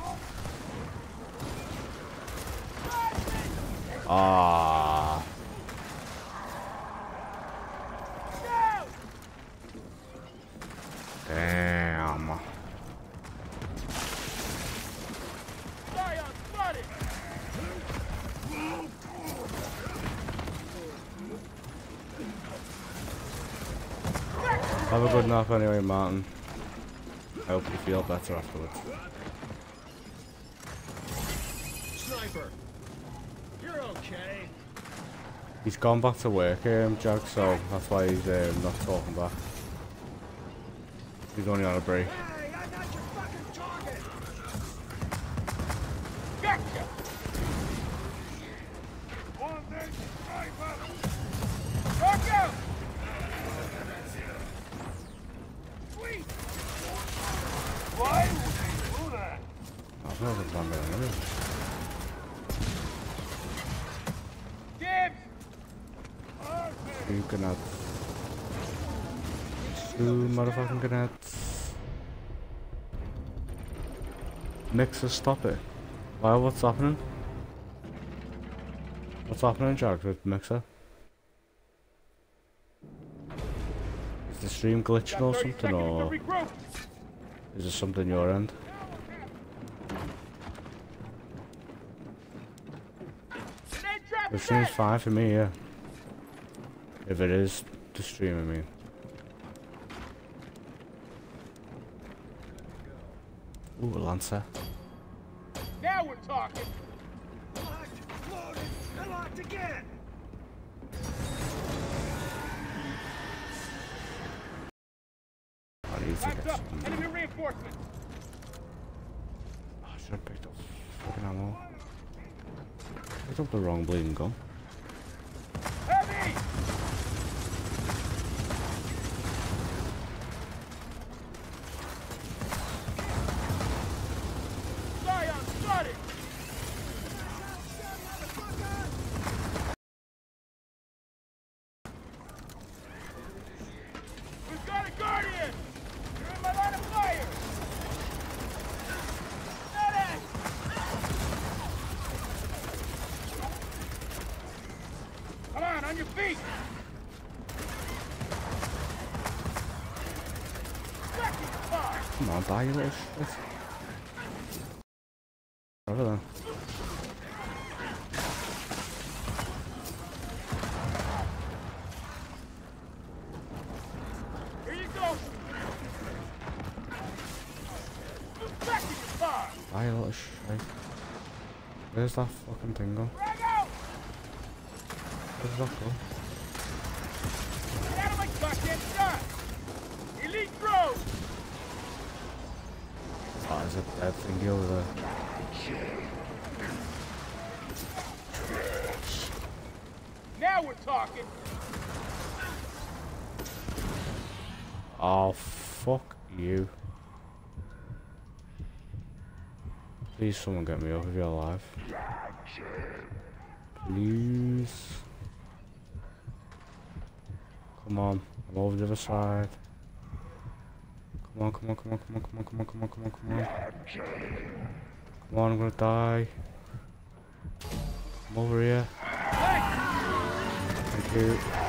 Ah, Down! damn. Scion spotted! Have a good nap anyway, Martin. I hope you feel better afterwards. Sniper. You're okay. He's gone back to work, um, Jack, so that's why he's um, not talking back. He's only on a break. Hey, I got your fucking target. Gotcha! One day, sniper! Rock out! Sweet! Why would they do that? I've never done that anyway. Gibbs! Two grenades. Two motherfucking grenades. Mixer, stop it. Why, what's happening? What's happening, Jack, with Mixer? Is the stream glitching or something, or is there something your end? The stream's fine for me, yeah. If it is the stream, I mean. Ooh, a Lancer. Now we're talking! Locked, loaded, and locked again. I need to Backs get up! some. Enemy reinforcements! Oh, I should have picked up fucking ammo. Picked up the wrong die, you little shit? Over there. Here you go. Back in your bar. Where's that fucking thing go? Where's that go? Oh, there's a dead thingy. Now we're talking! Oh, fuck you. Please someone get me up if you're alive. Please. Come on, I'm over the other side. Come on, come on, come on, come on, come on, come on, come on, come on, come on. Come on, I'm gonna die. Come over here. Thank you.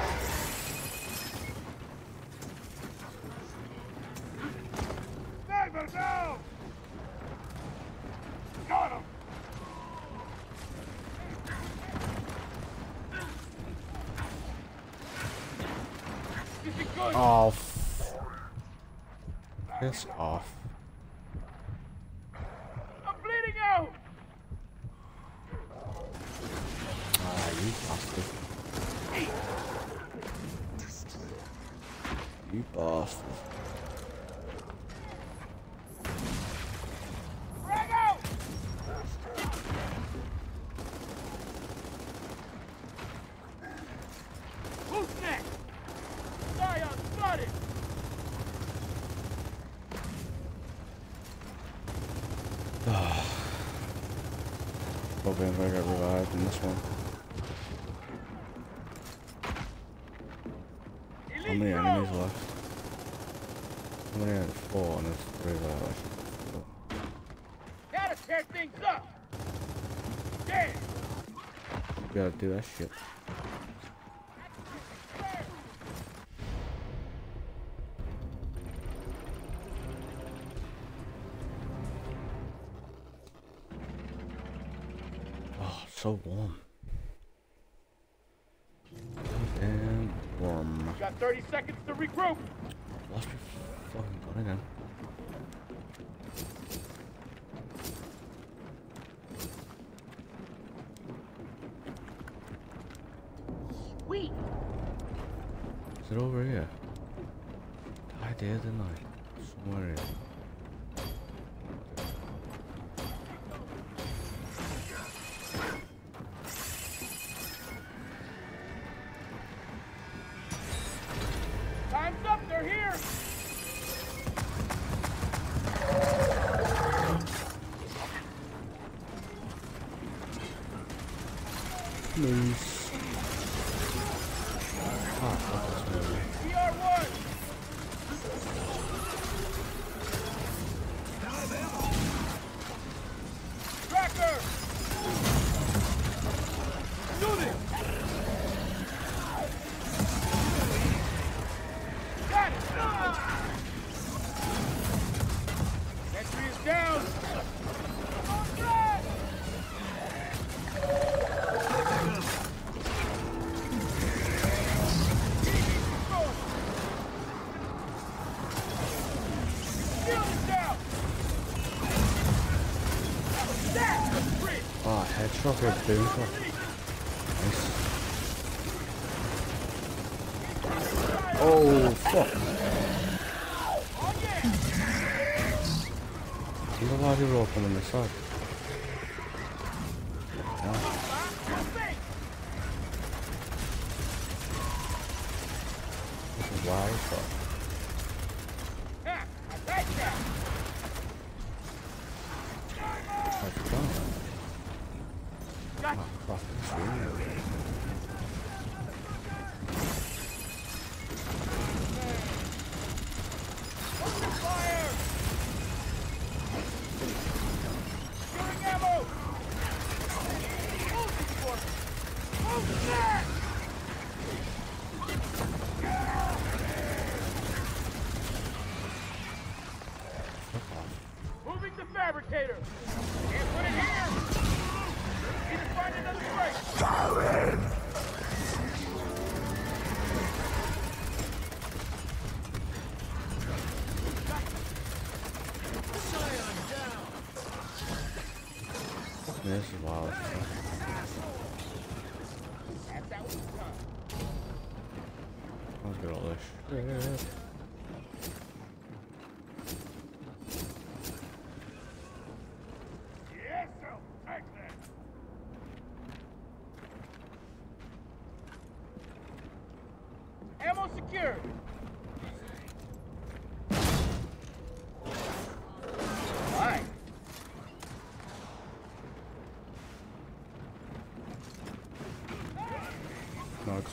You bastard. Oh, man, I got revived in this one. How many enemies left? four on this river. Gotta tear things up. Damn. Gotta do that shit. It over here? I did, didn't I? Somewhere here. Okay. Nice. Oh, fuck. There's a lot of rope on the side.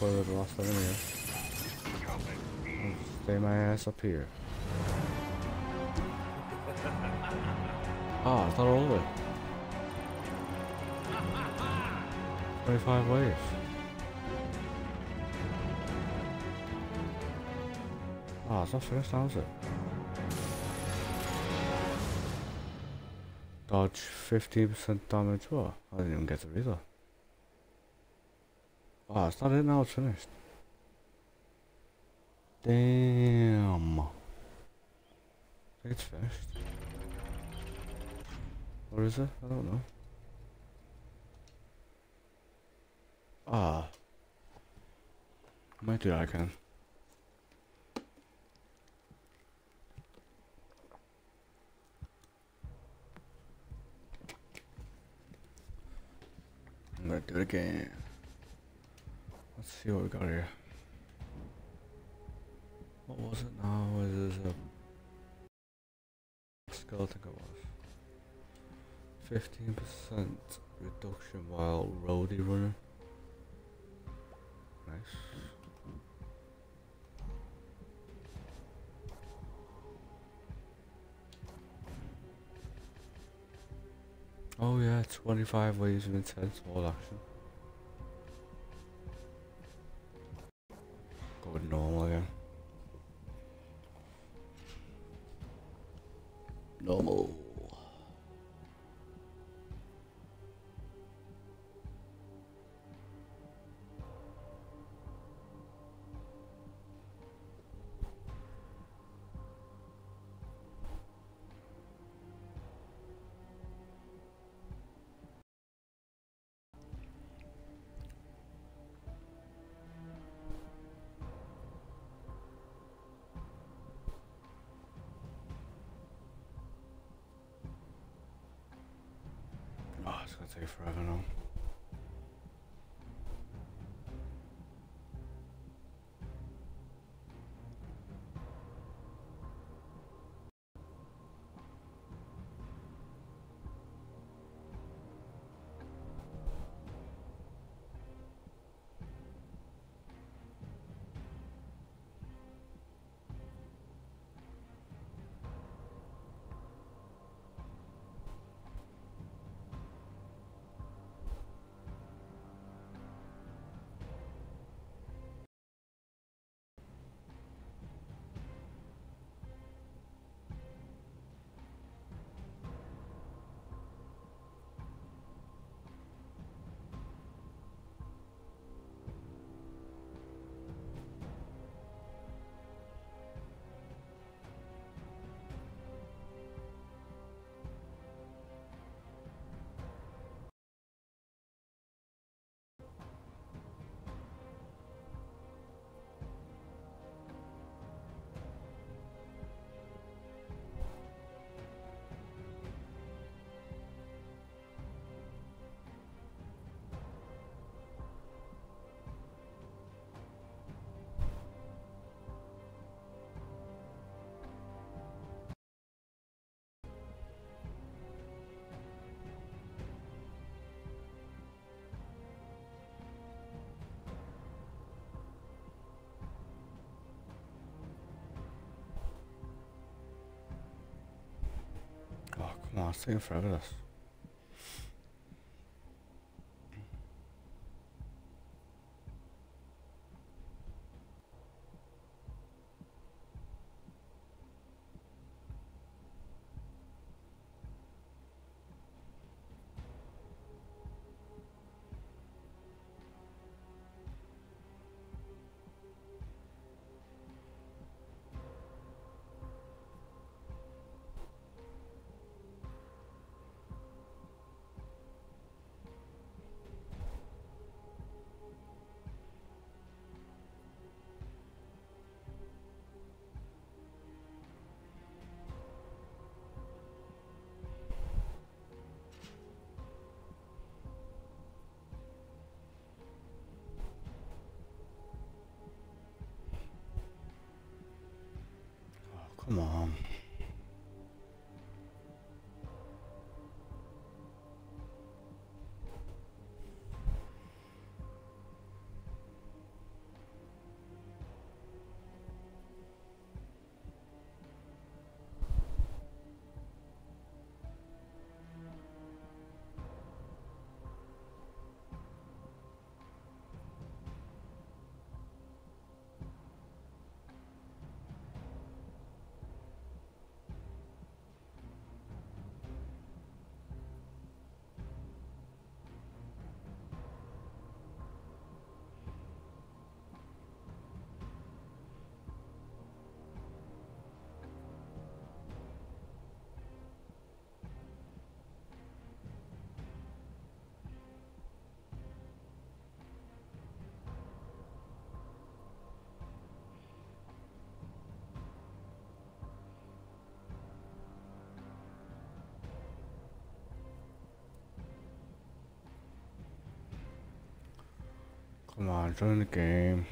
Not clear the last one here. Stay my ass up here. Ah, it's not all the way. 25 waves. Ah, it's not finished now, is it? Dodge 50% damage. What? I didn't even get to read Ah, it's not it now, it's finished. Damn. It's finished. What is it? I don't know. Ah. Might do again. I'm gonna do it again. Let's see what we got here. What was it now? Is this a skeleton was? Fifteen percent reduction while roadie running. Nice. Oh yeah, 25 waves of intense wall action. Oh, it's taking forever Come on. Come on, join the game.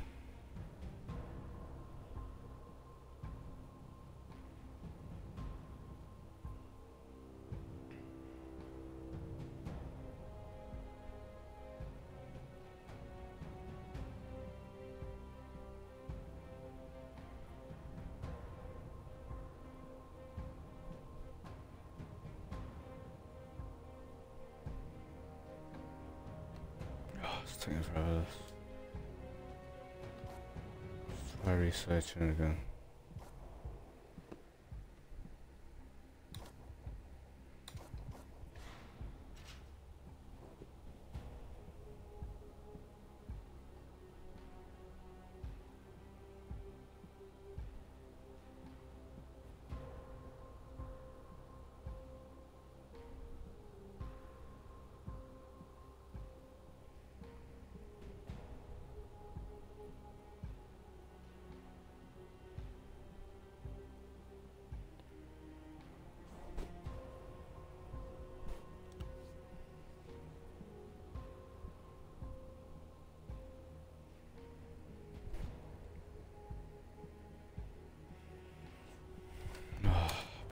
Oh, it's taking forever. Let's researching again.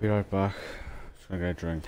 Be right back. Just gonna get a drink.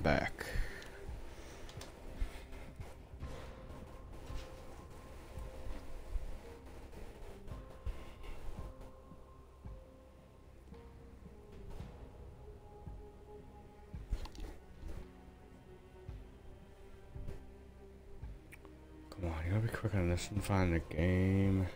Back. Come on, you gotta be quicker than this and find the game.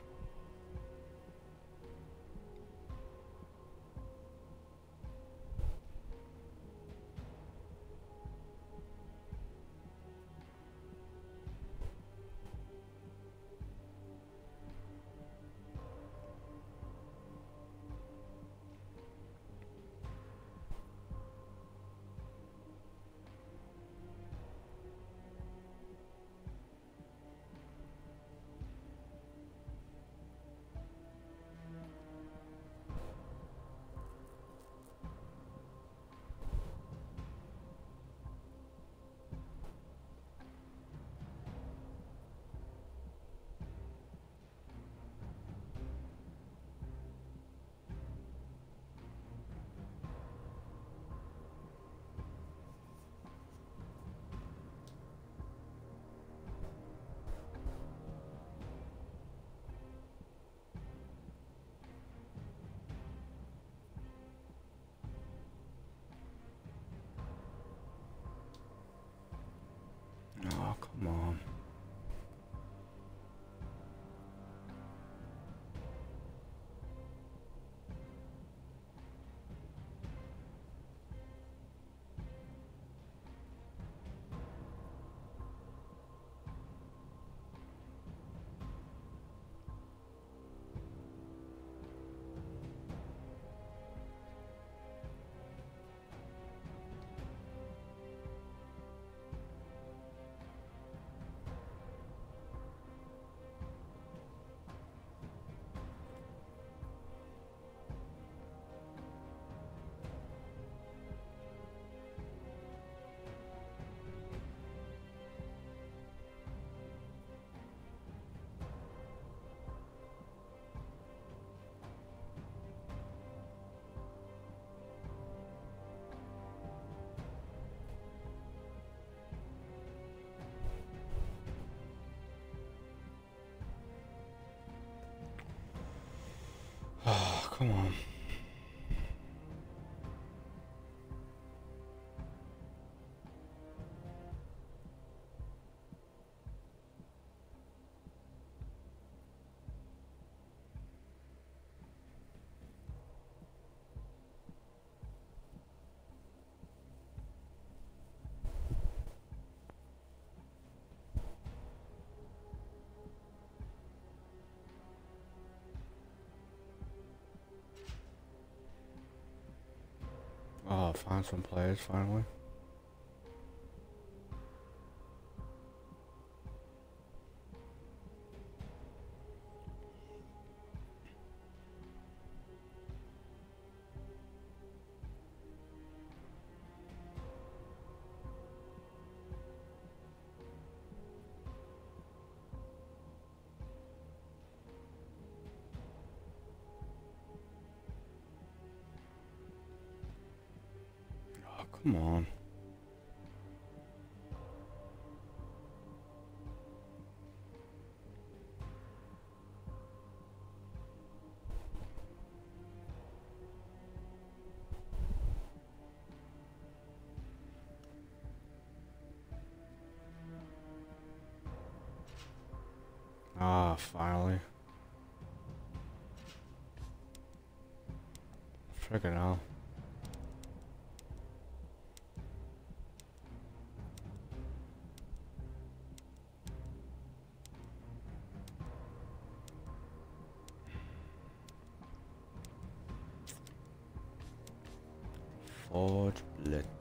Come on. Oh, find some players finally. Friggin' hell. Forge Blitz.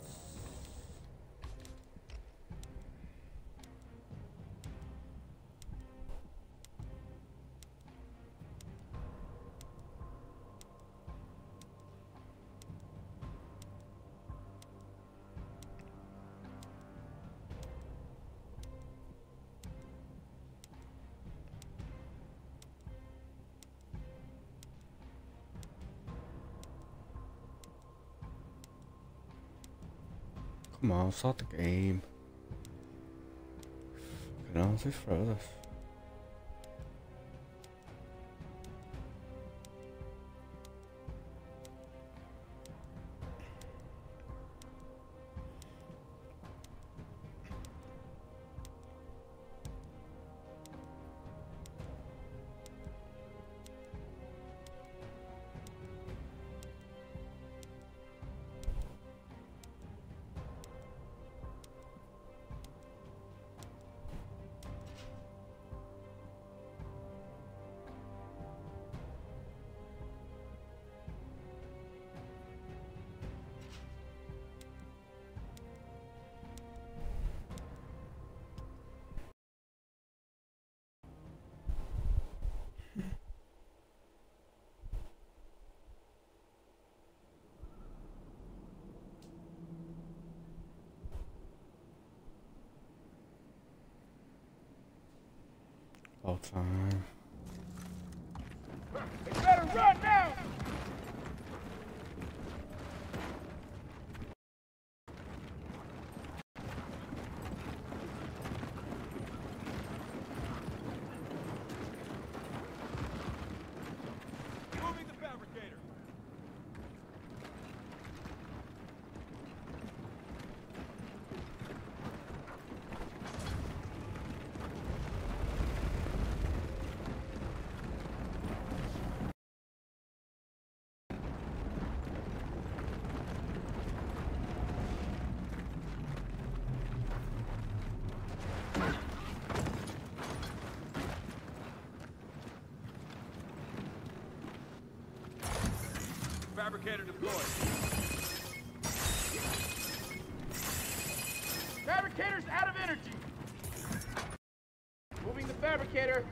Come on, start the game. Fucking hell, let's throw this. All time. They better run now! Moving the fabricator. Fabricator deployed. Fabricator's out of energy. Moving the fabricator.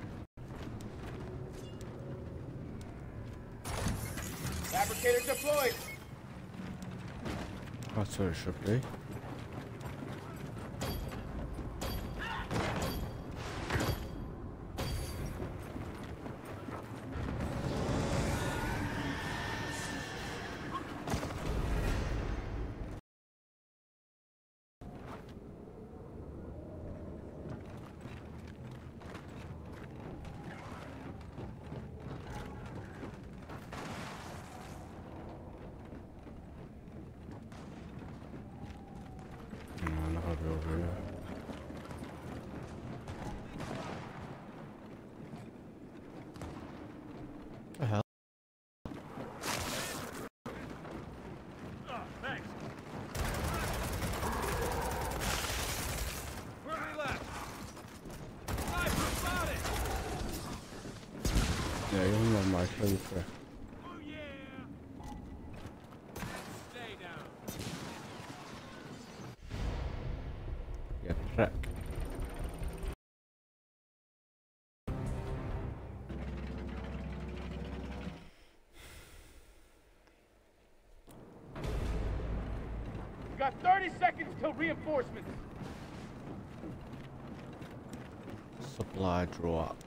Fabricator deployed. That's what it seconds till reinforcements. Supply drops.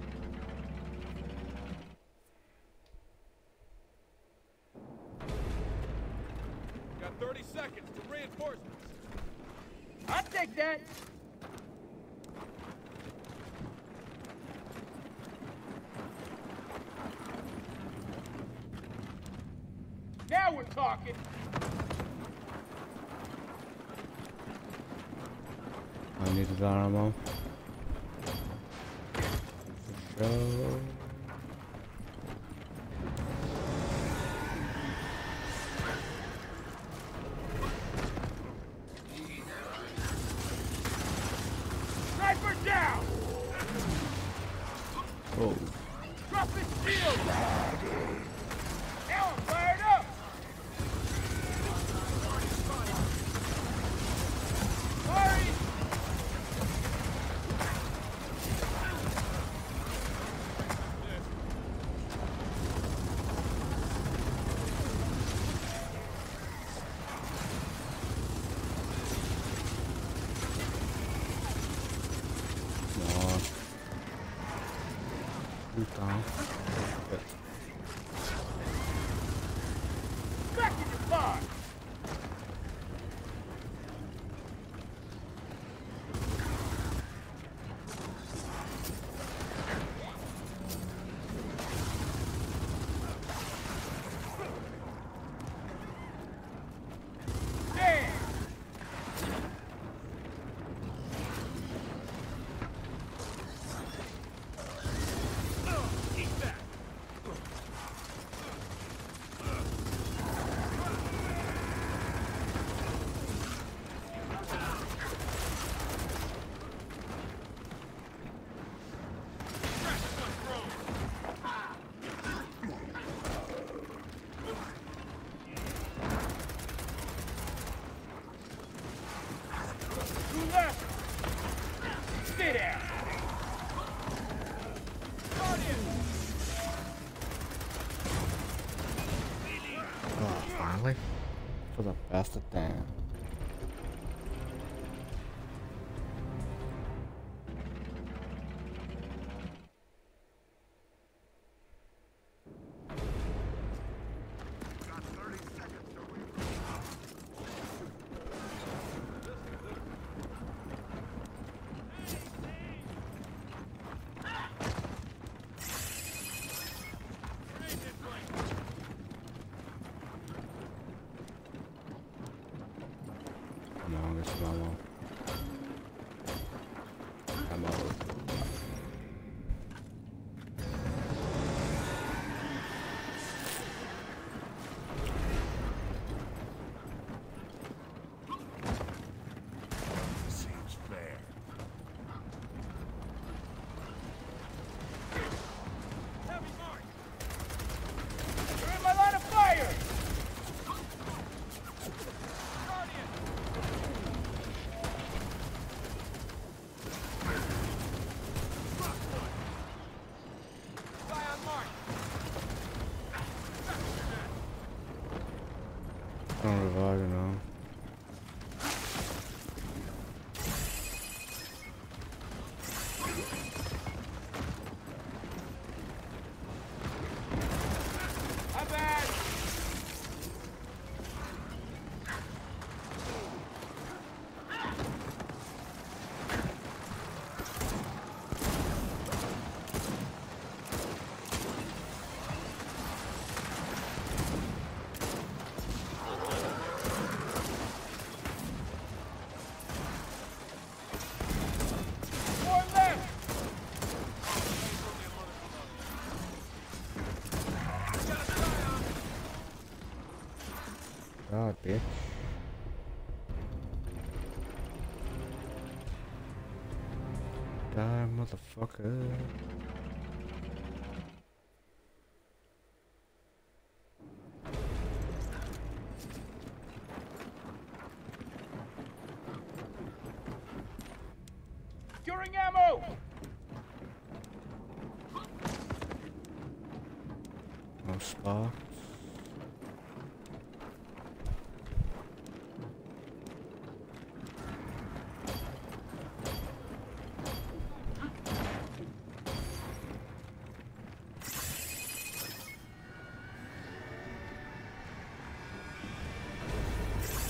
I Don't revive motherfucker. Securing ammo. No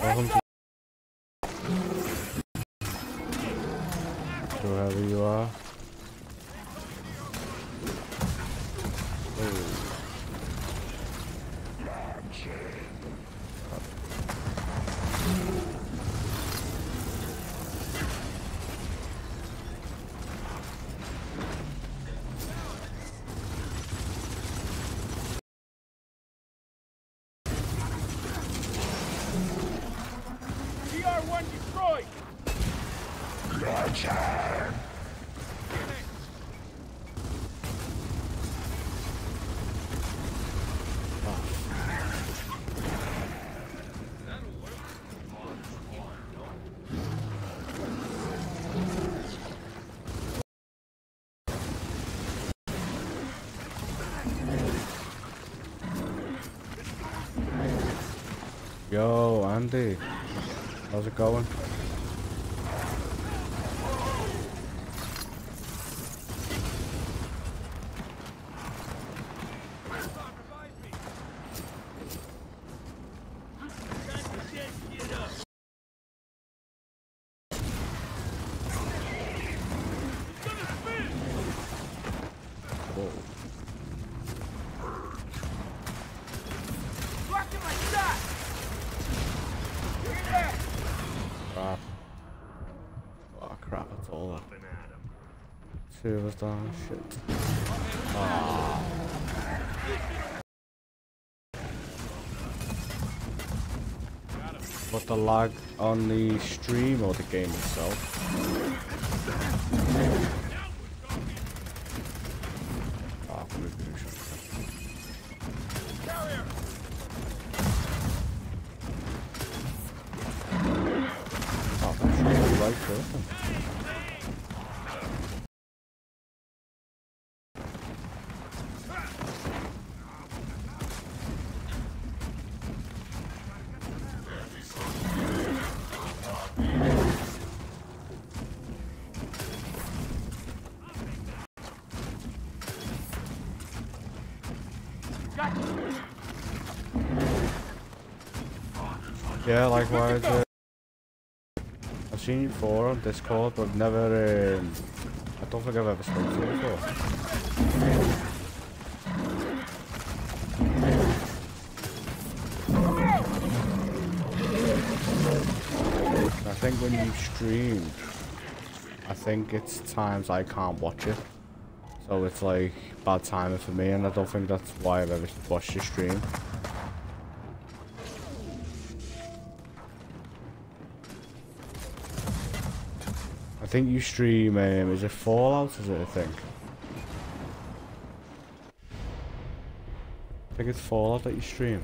sparks. Welcome to whoever Andy. How's it going? Whoa. Blocking my shot. Hear that? Crap. Oh crap, that's all that. Two of us down, shit. Ah. What the lag on the stream or the game itself? Ah, maybe Yeah, likewise. Uh, I've seen you before on Discord, but never. Um, I don't think I've ever spoken to you before. I think when you stream, I think it's times I can't watch it. So it's like bad timing for me, and I don't think that's why I've ever watched your stream. Think you stream, um, is it Fallout, is it, I think? I think it's Fallout that you stream.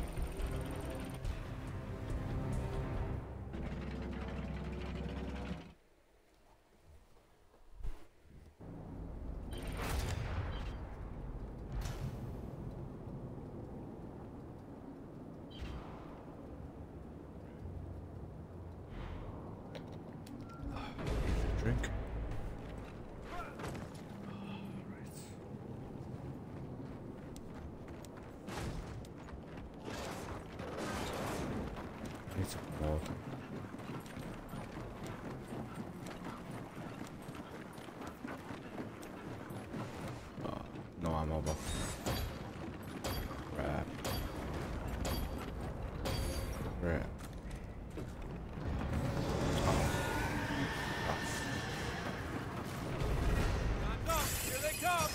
Drink. Need some water. Oh, no ammo, but crap. Right. Time's up. Here they come.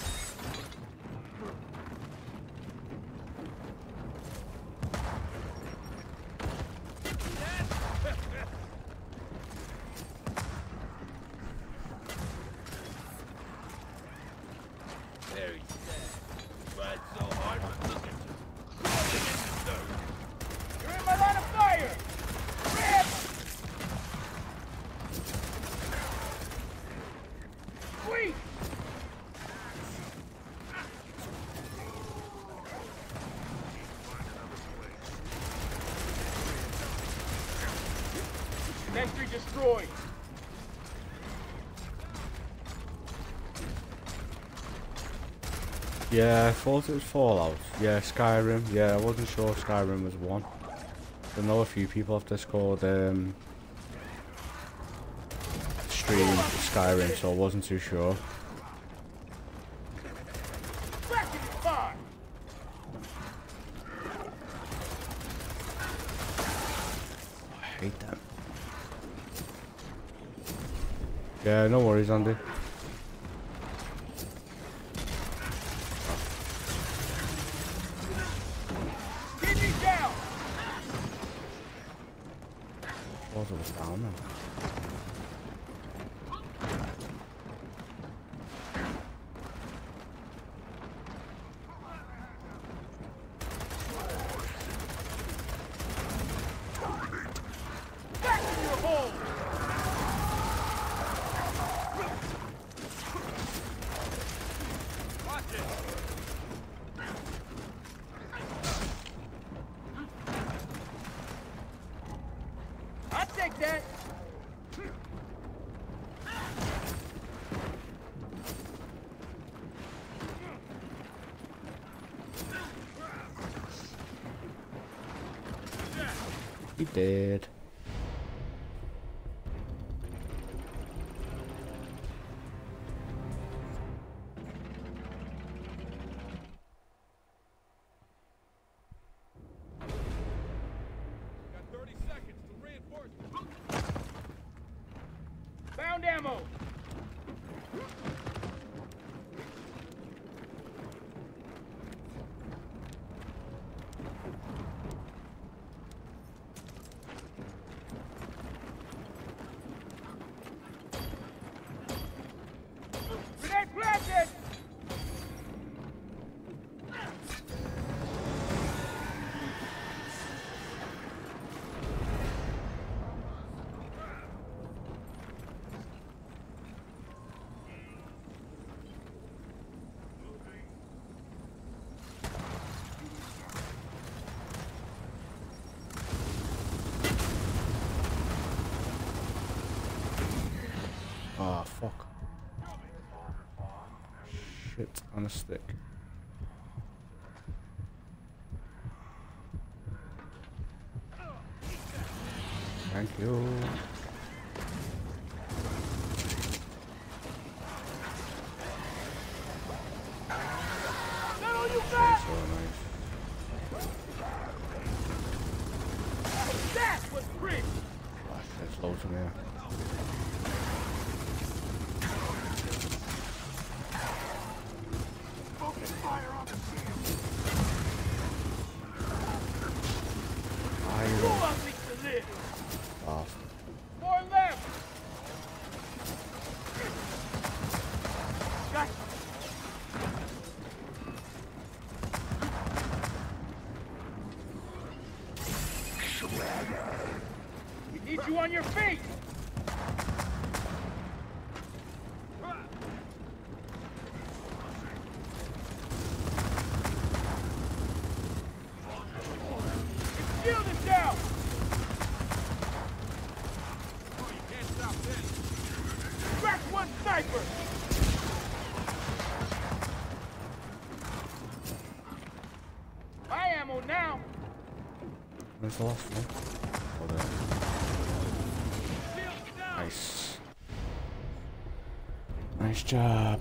There he's dead. Tried so hard, but look at you. Crawling in the dirt. You're in my line of fire. Rip. Sweet. Entry destroyed. Yeah, I thought it was Fallout. Yeah, Skyrim. Yeah, I wasn't sure Skyrim was one. I know a few people have Discord um, stream Skyrim, so I wasn't too sure. Back in the car! I hate that. Yeah, no worries, Andy. On a stick. Thank you. That all you Okay, got? so nice. That was pretty! Oh, there's loads in there. Ah, Who you wants me to live? bastard. Four left! Gotcha! We need you on your feet! Shield is down! Can't stop this. Crack one sniper! My ammo now! Nice. Nice job.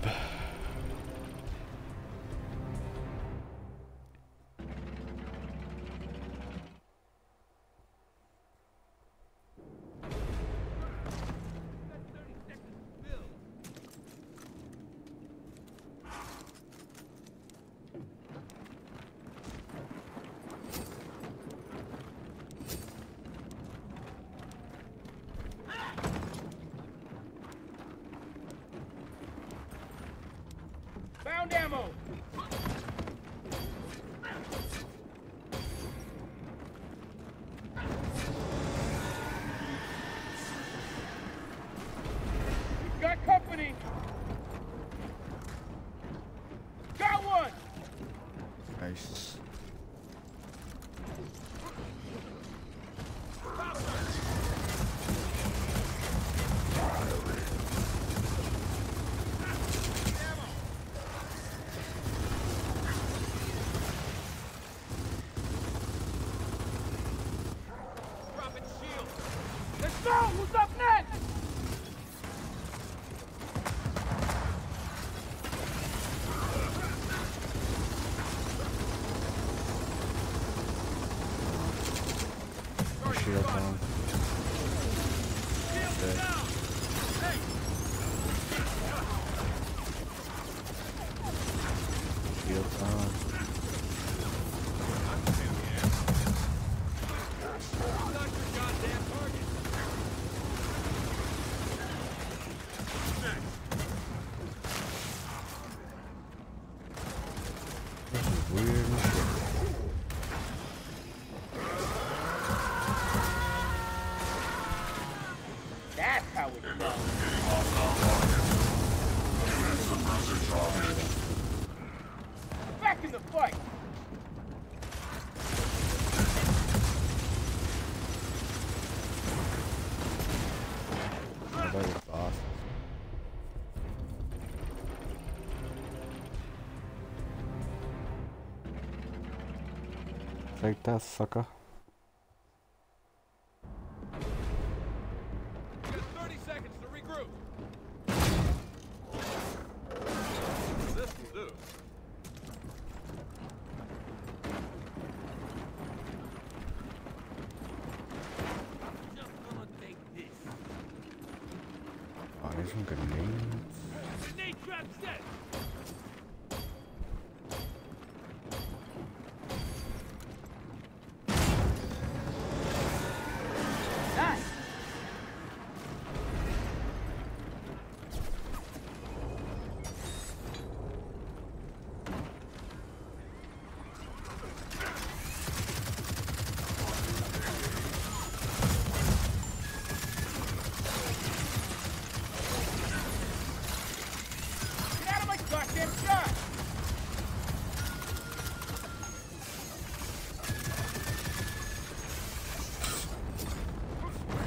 Take that, sucker.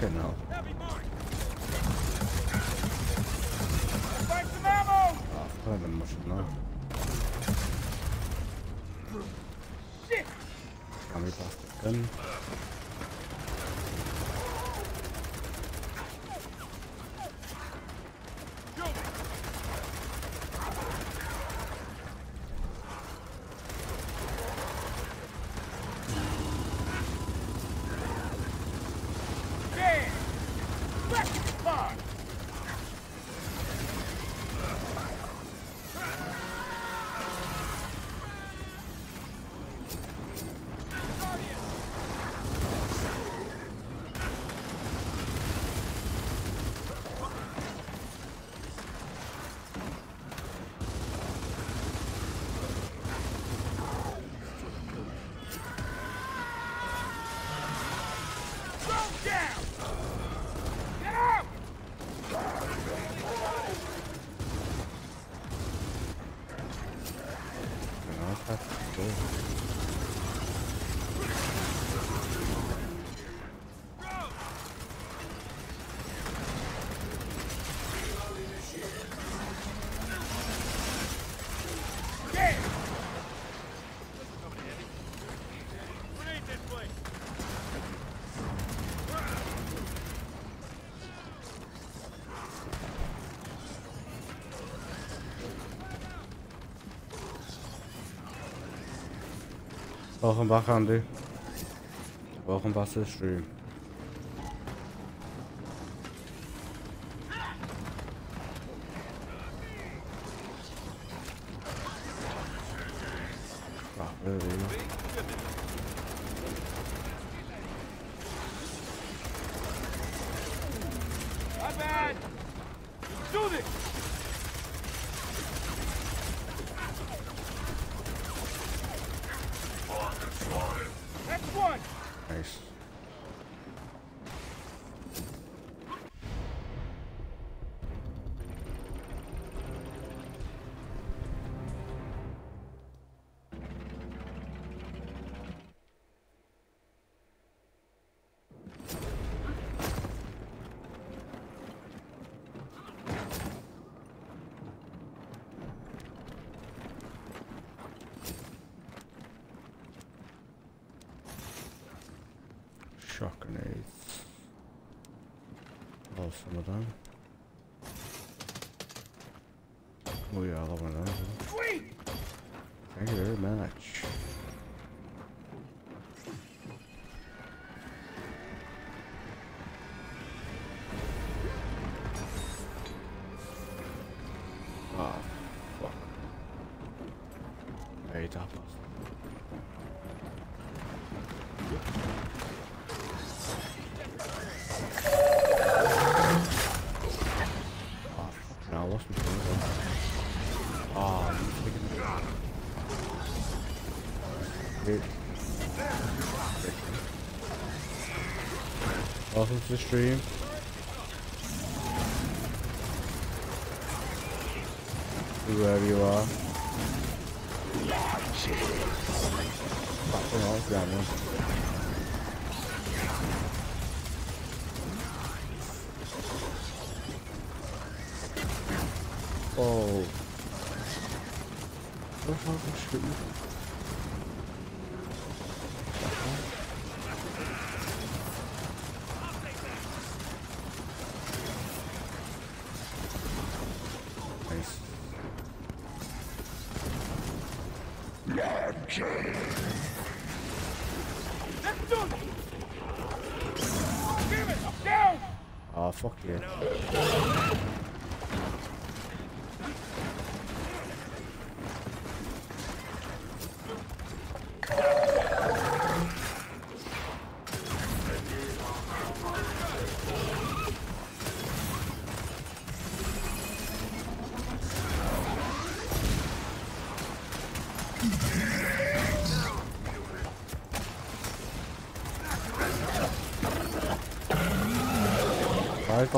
Genau. Ah, feuerwehr muss ich, ne? Damit. Brauchen Wachhandel. Brauchen Wasserstream. some of them. Oh yeah, I love one of those. Thank you very much. Ah, oh, fuck. Very top off. Welcome to the stream. Whoever you are. Oh. Where the fuck is shooting? Nice. Let's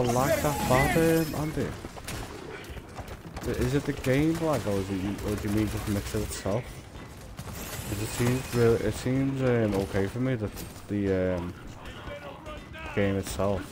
the lag that um, Andy? Is it the game lag or is it or do you mean just mix it itself? it seems really, it seems um, okay for me that the um, game itself.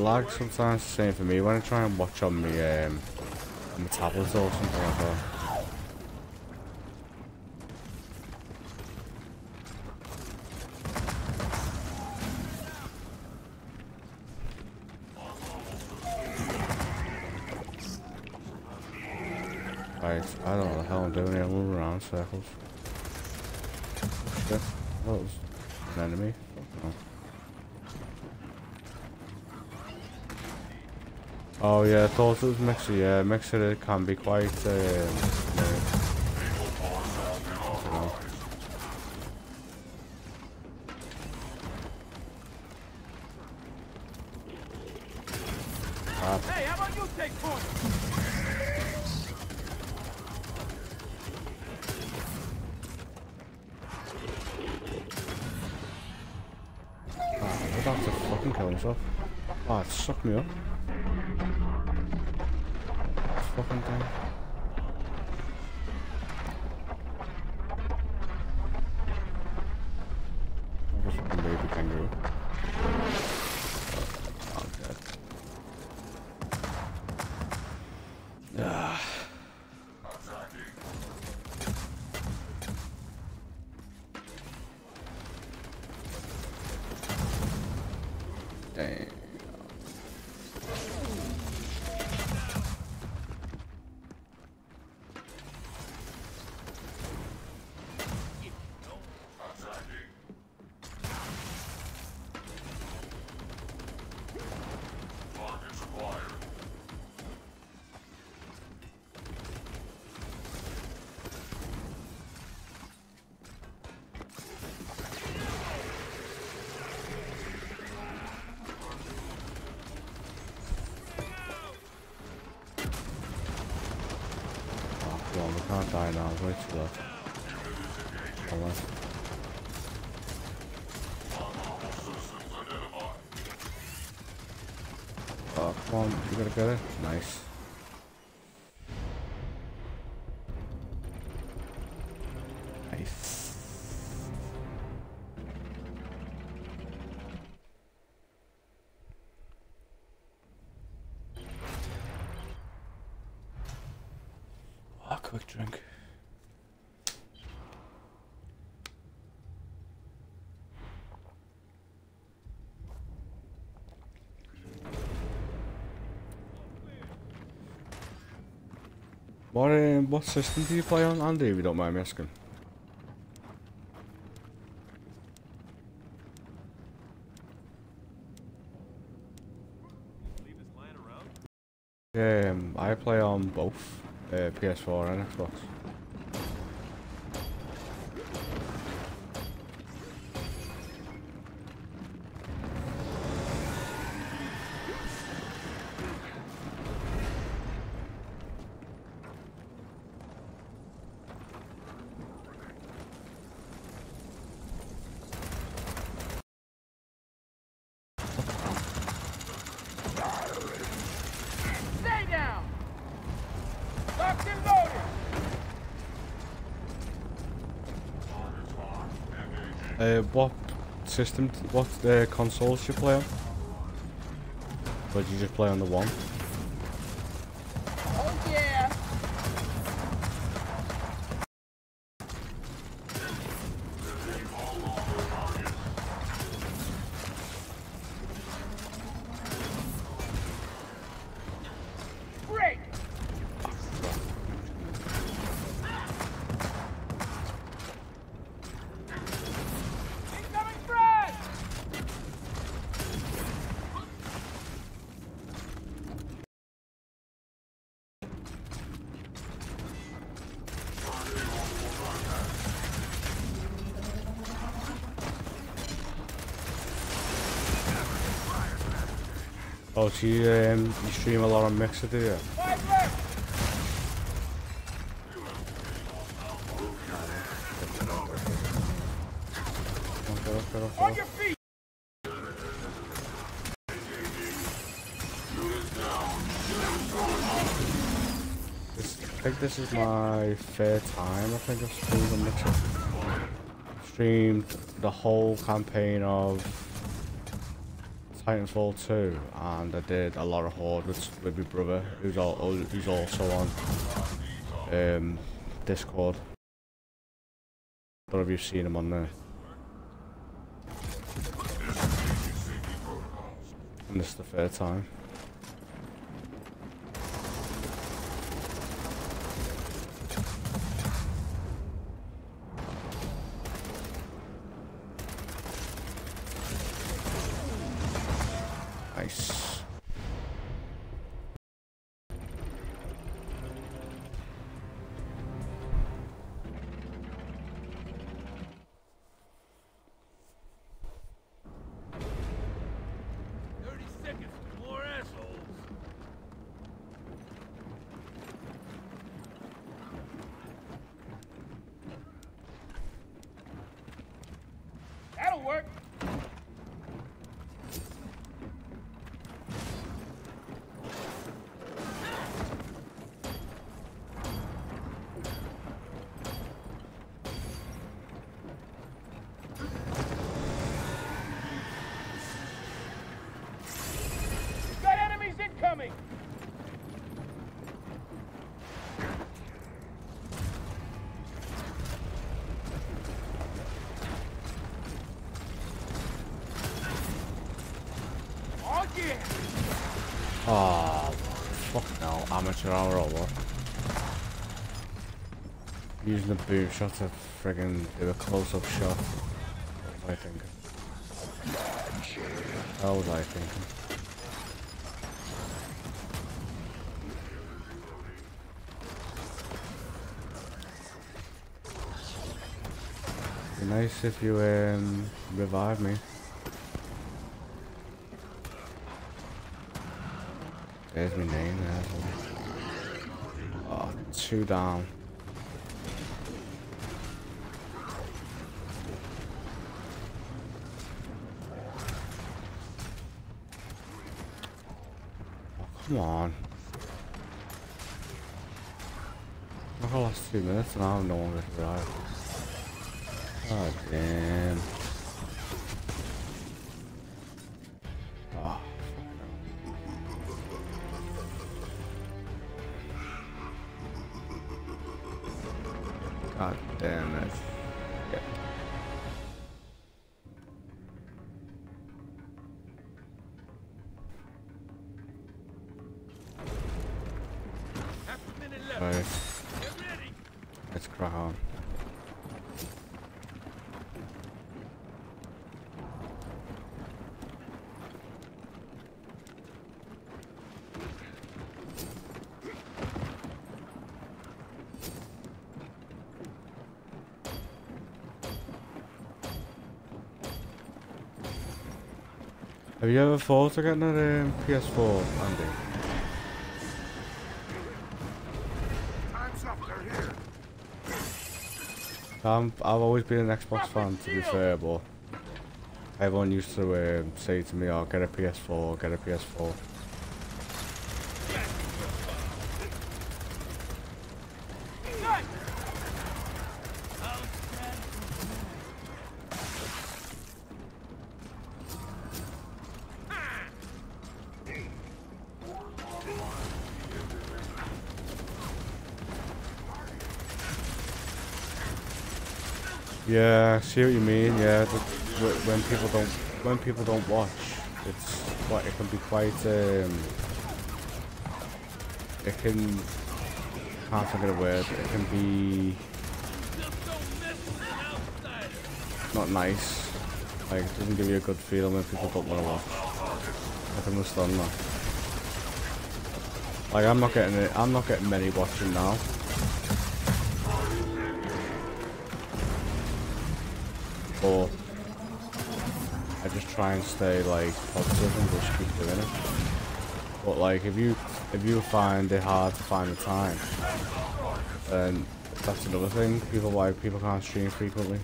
Lag sometimes same for me when I try and watch on my um on my tablet or something like that. I don't know the hell I'm doing here, I'm moving around circles. Oh shit, that was an enemy. Fuck no. Oh yeah, was Mixer. Yeah, Mixer it can be quite. Um, What system do you play on, Andy? If you don't mind me asking. Um, I play on both uh, PS4 and Xbox. Stay down! Locked and loaded! Uh, what system, what uh, consoles you play on? Or you just play on the one? Um, you stream a lot on Mixer, do you? On your feet! I think this is my third time, I think, I've streamed on Mixer. Streamed the whole campaign of Titanfall 2, and I did a lot of Horde with, with my brother, who's, all, who's also on um, Discord. know if you've seen him on there. And this is the third time. Boom shot to friggin' do a close-up shot. What was I thinking? How was I thinking? Be nice if you um revive me. There's my name there. Oh, two down. Oh, come on. Look, I and Have you ever thought of getting a um, PS4, Andy? I'm, I've always been an Xbox fan, to be fair, but everyone used to um, say to me, "Oh, get a PS4, get a PS4." Nice. Yeah, I see what you mean. Yeah, the, wh- when people don't when people don't watch, it's it can be quite um, it can can't think of the word. It can be not nice. Like it doesn't give you a good feeling when people don't want to watch. I can understand that. Like I'm not getting it. I'm not getting many watching now. Try and stay like positive and just keep doing it. But like if you if you find it hard to find the time, then that's another thing. People like people can't stream frequently.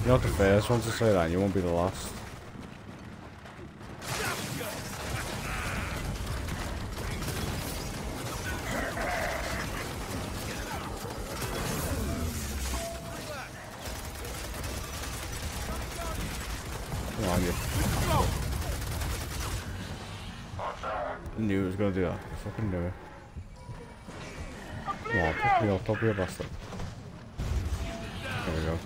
You're not the first one to say that, and you won't be the last. Come on, you. I knew it was gonna do that. I fucking knew it. Come on, pick me don't be a bastard. There we go.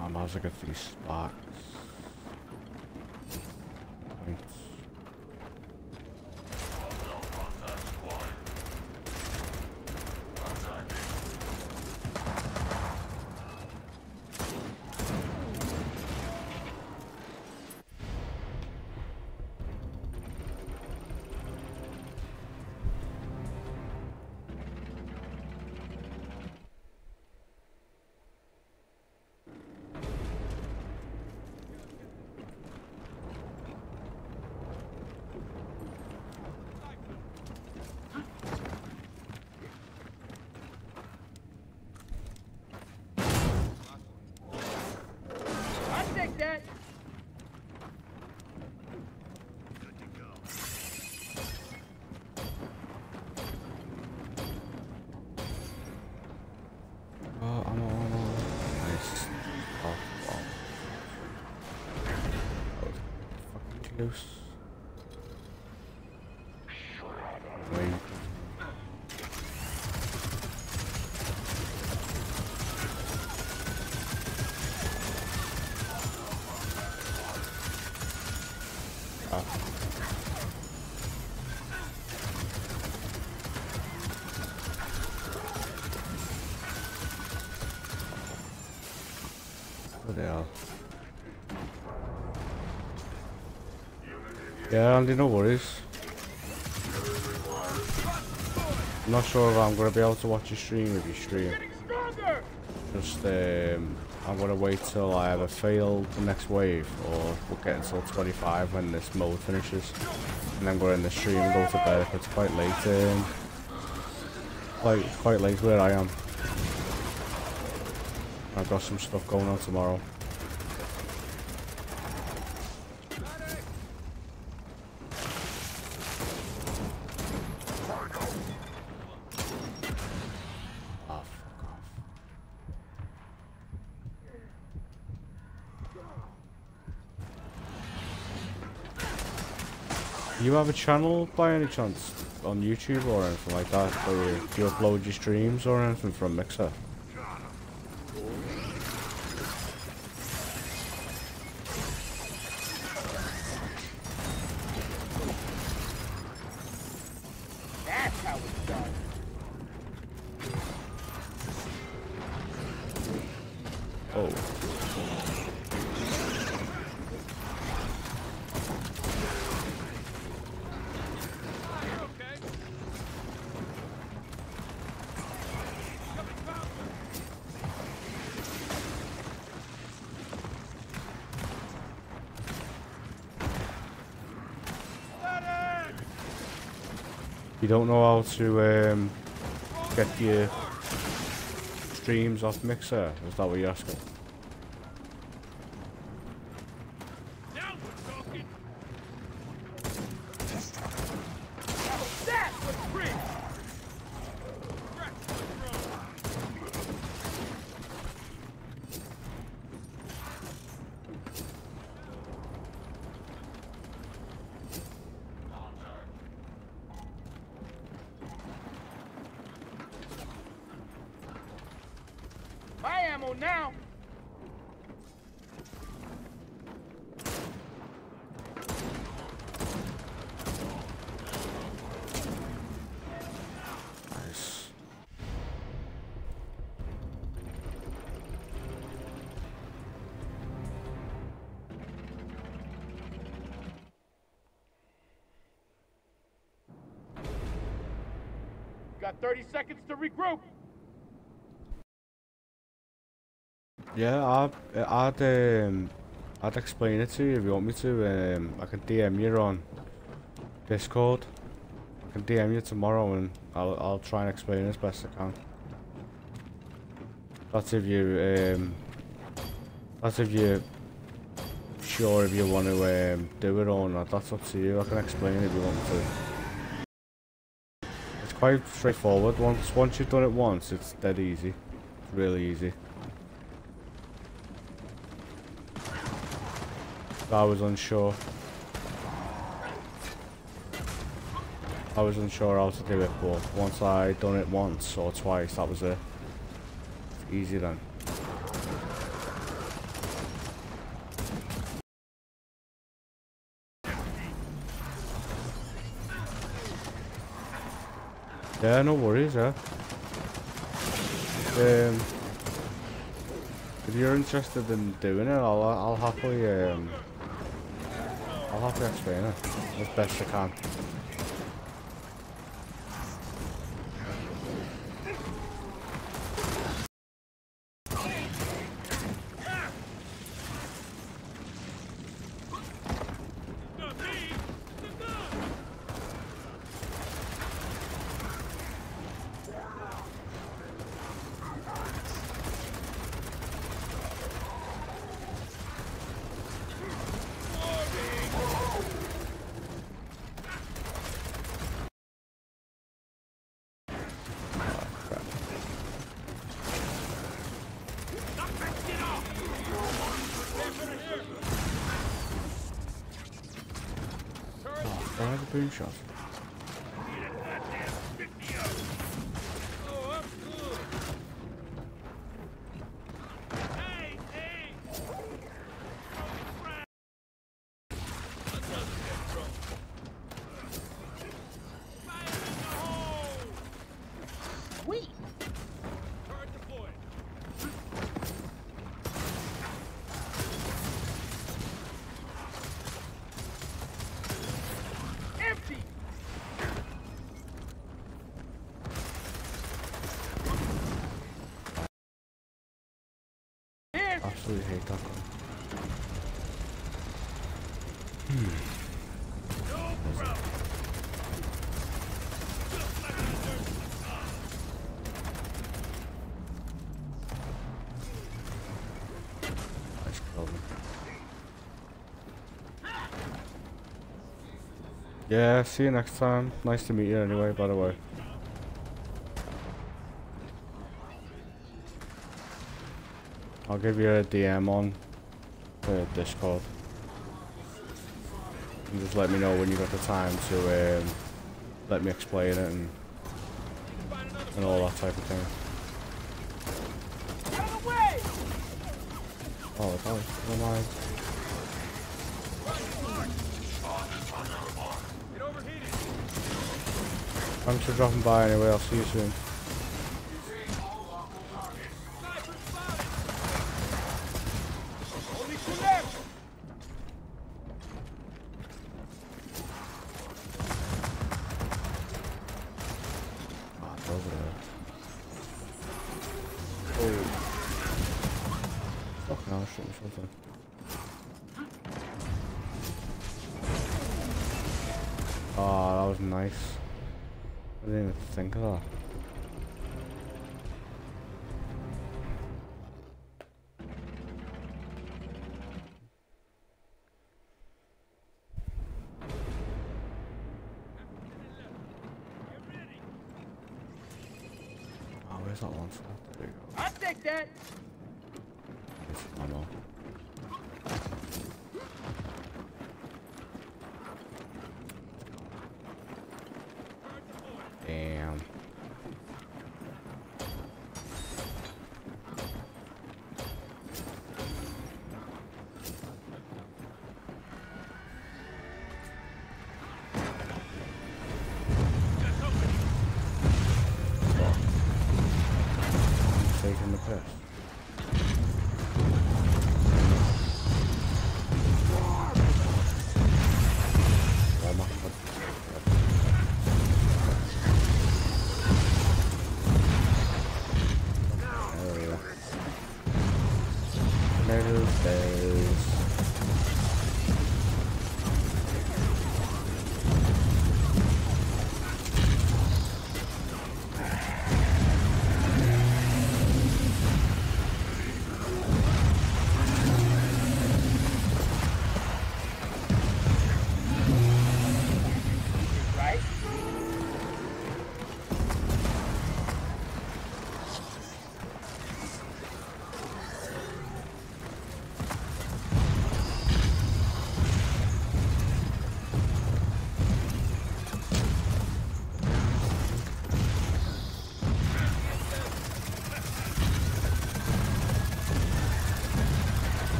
Um, how's I get these sparks? Points. Yeah, Andy, no worries. I'm not sure if I'm going to be able to watch your stream if you stream. Just, um, I'm going to wait till I either fail the next wave or we'll get until 25 when this mode finishes. And then go in the stream and go to bed if it's quite late. Um, quite, quite late where I am. I've got some stuff going on tomorrow. Have a channel by any chance on YouTube or anything like that? Where you, do you upload your streams or anything from Mixer? You don't know how to um, get your streams off Mixer? Is that what you're asking? I'd, um, I'd explain it to you if you want me to. Um, I can DM you on Discord. I can DM you tomorrow and I'll, I'll try and explain as best I can. That's if you, um, that's if you're sure if you want to um, do it or not. That's up to you. I can explain if you want to. It's quite straightforward. Once once you've done it once, it's dead easy. It's really easy. I was unsure. I was unsure how to do it, but once I done it once or twice, that was it. Easy then. Yeah, no worries, yeah. Um, if you're interested in doing it, I'll I'll happily um I'll happily explain it as best I can. Not me. The gun. Oh, I have a boom shot. Oh, I'm good. Hey, hey. Another dead drone. Fire in the hole. Sweet. Turret deployed. Empty. Here's Absolutely hate that gun. No problem. Just like you deserve. Nice Kelvin. Yeah, see you next time. Nice to meet you anyway, by the way. I'll give you a DM on the Discord. and just let me know when you got the time to um, let me explain it and, and all that type of thing. Out of the way! Oh, it's all, never mind. Thanks for dropping by anyway, I'll see you soon.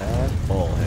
And all.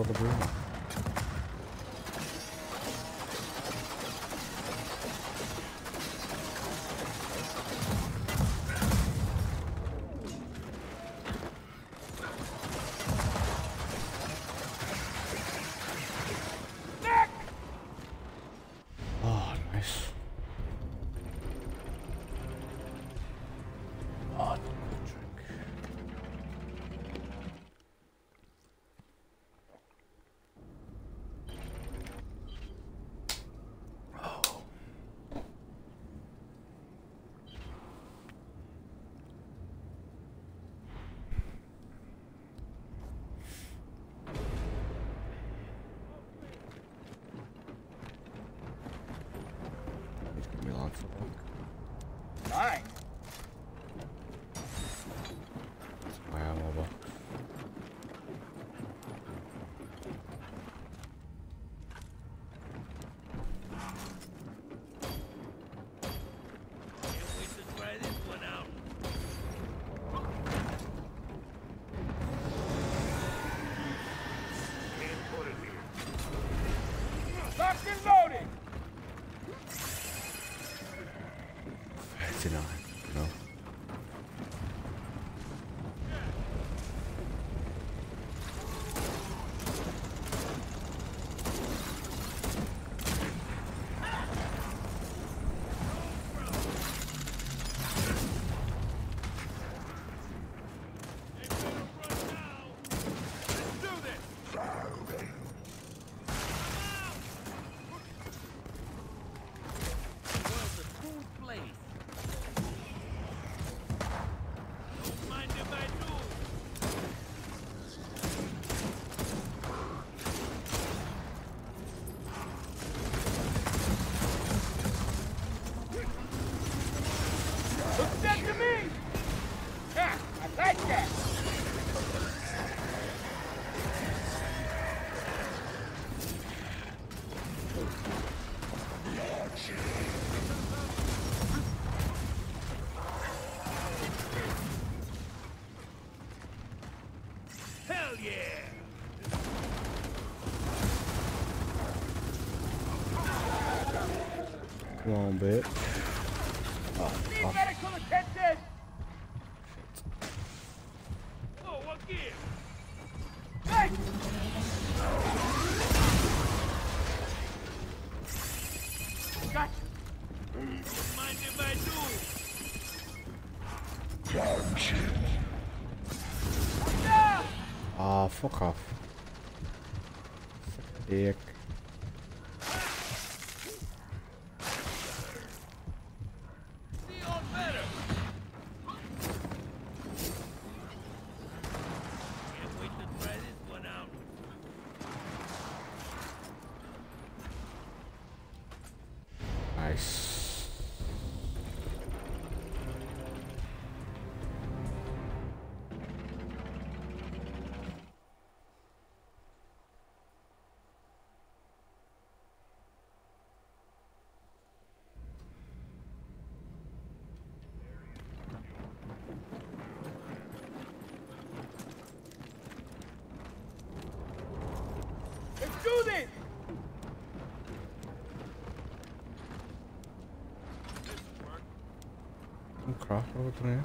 all the brew. Come on, bit. Oh, oh. Ah, fuck off. Dick. 아, 떨어뜨네.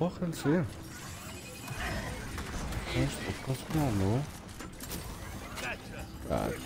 Fochense. Mas, posso não, não? Cara.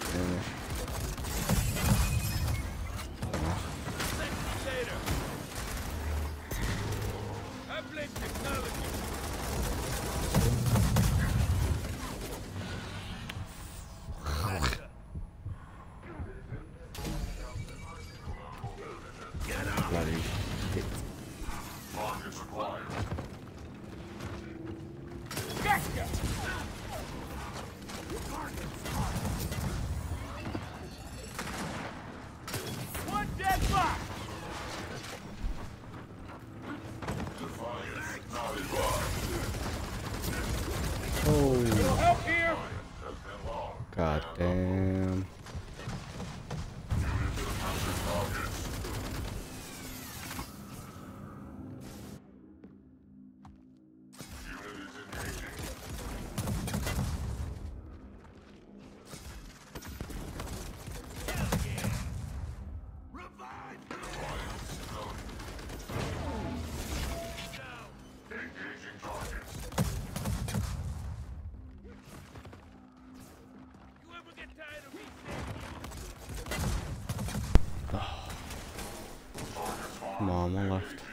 on the left.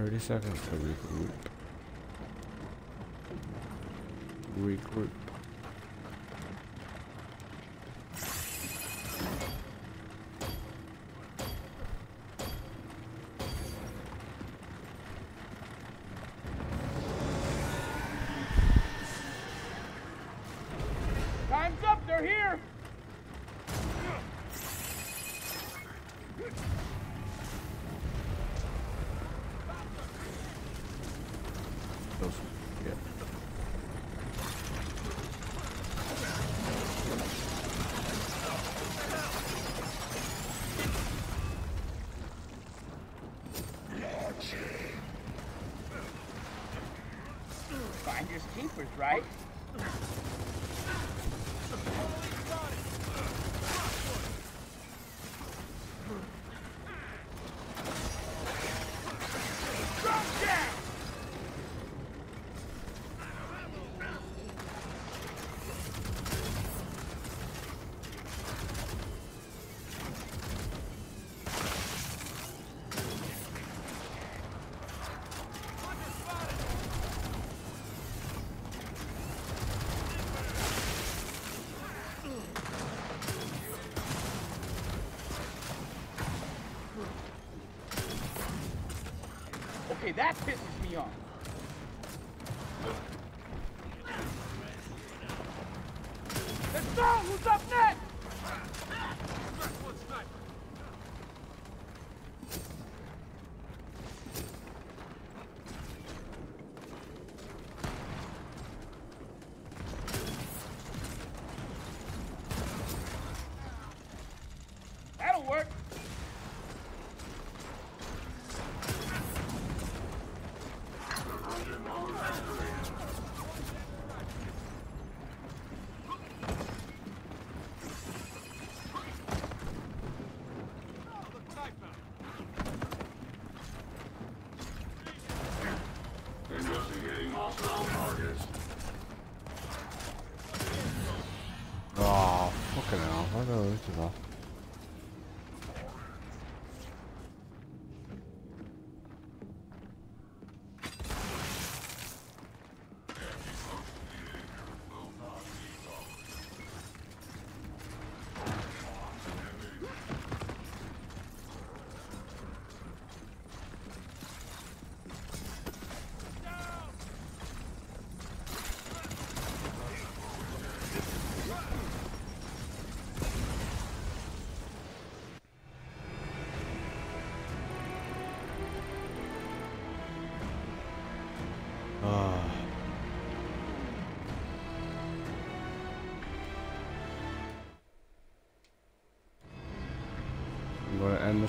30 seconds to regroup. Regroup. Okay, that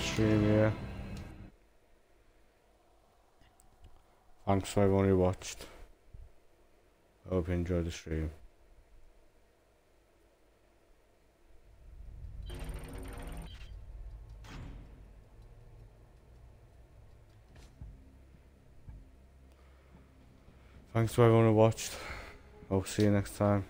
stream here. Thanks for everyone who watched. Hope you enjoyed the stream. Thanks to everyone who watched. I'll see you next time.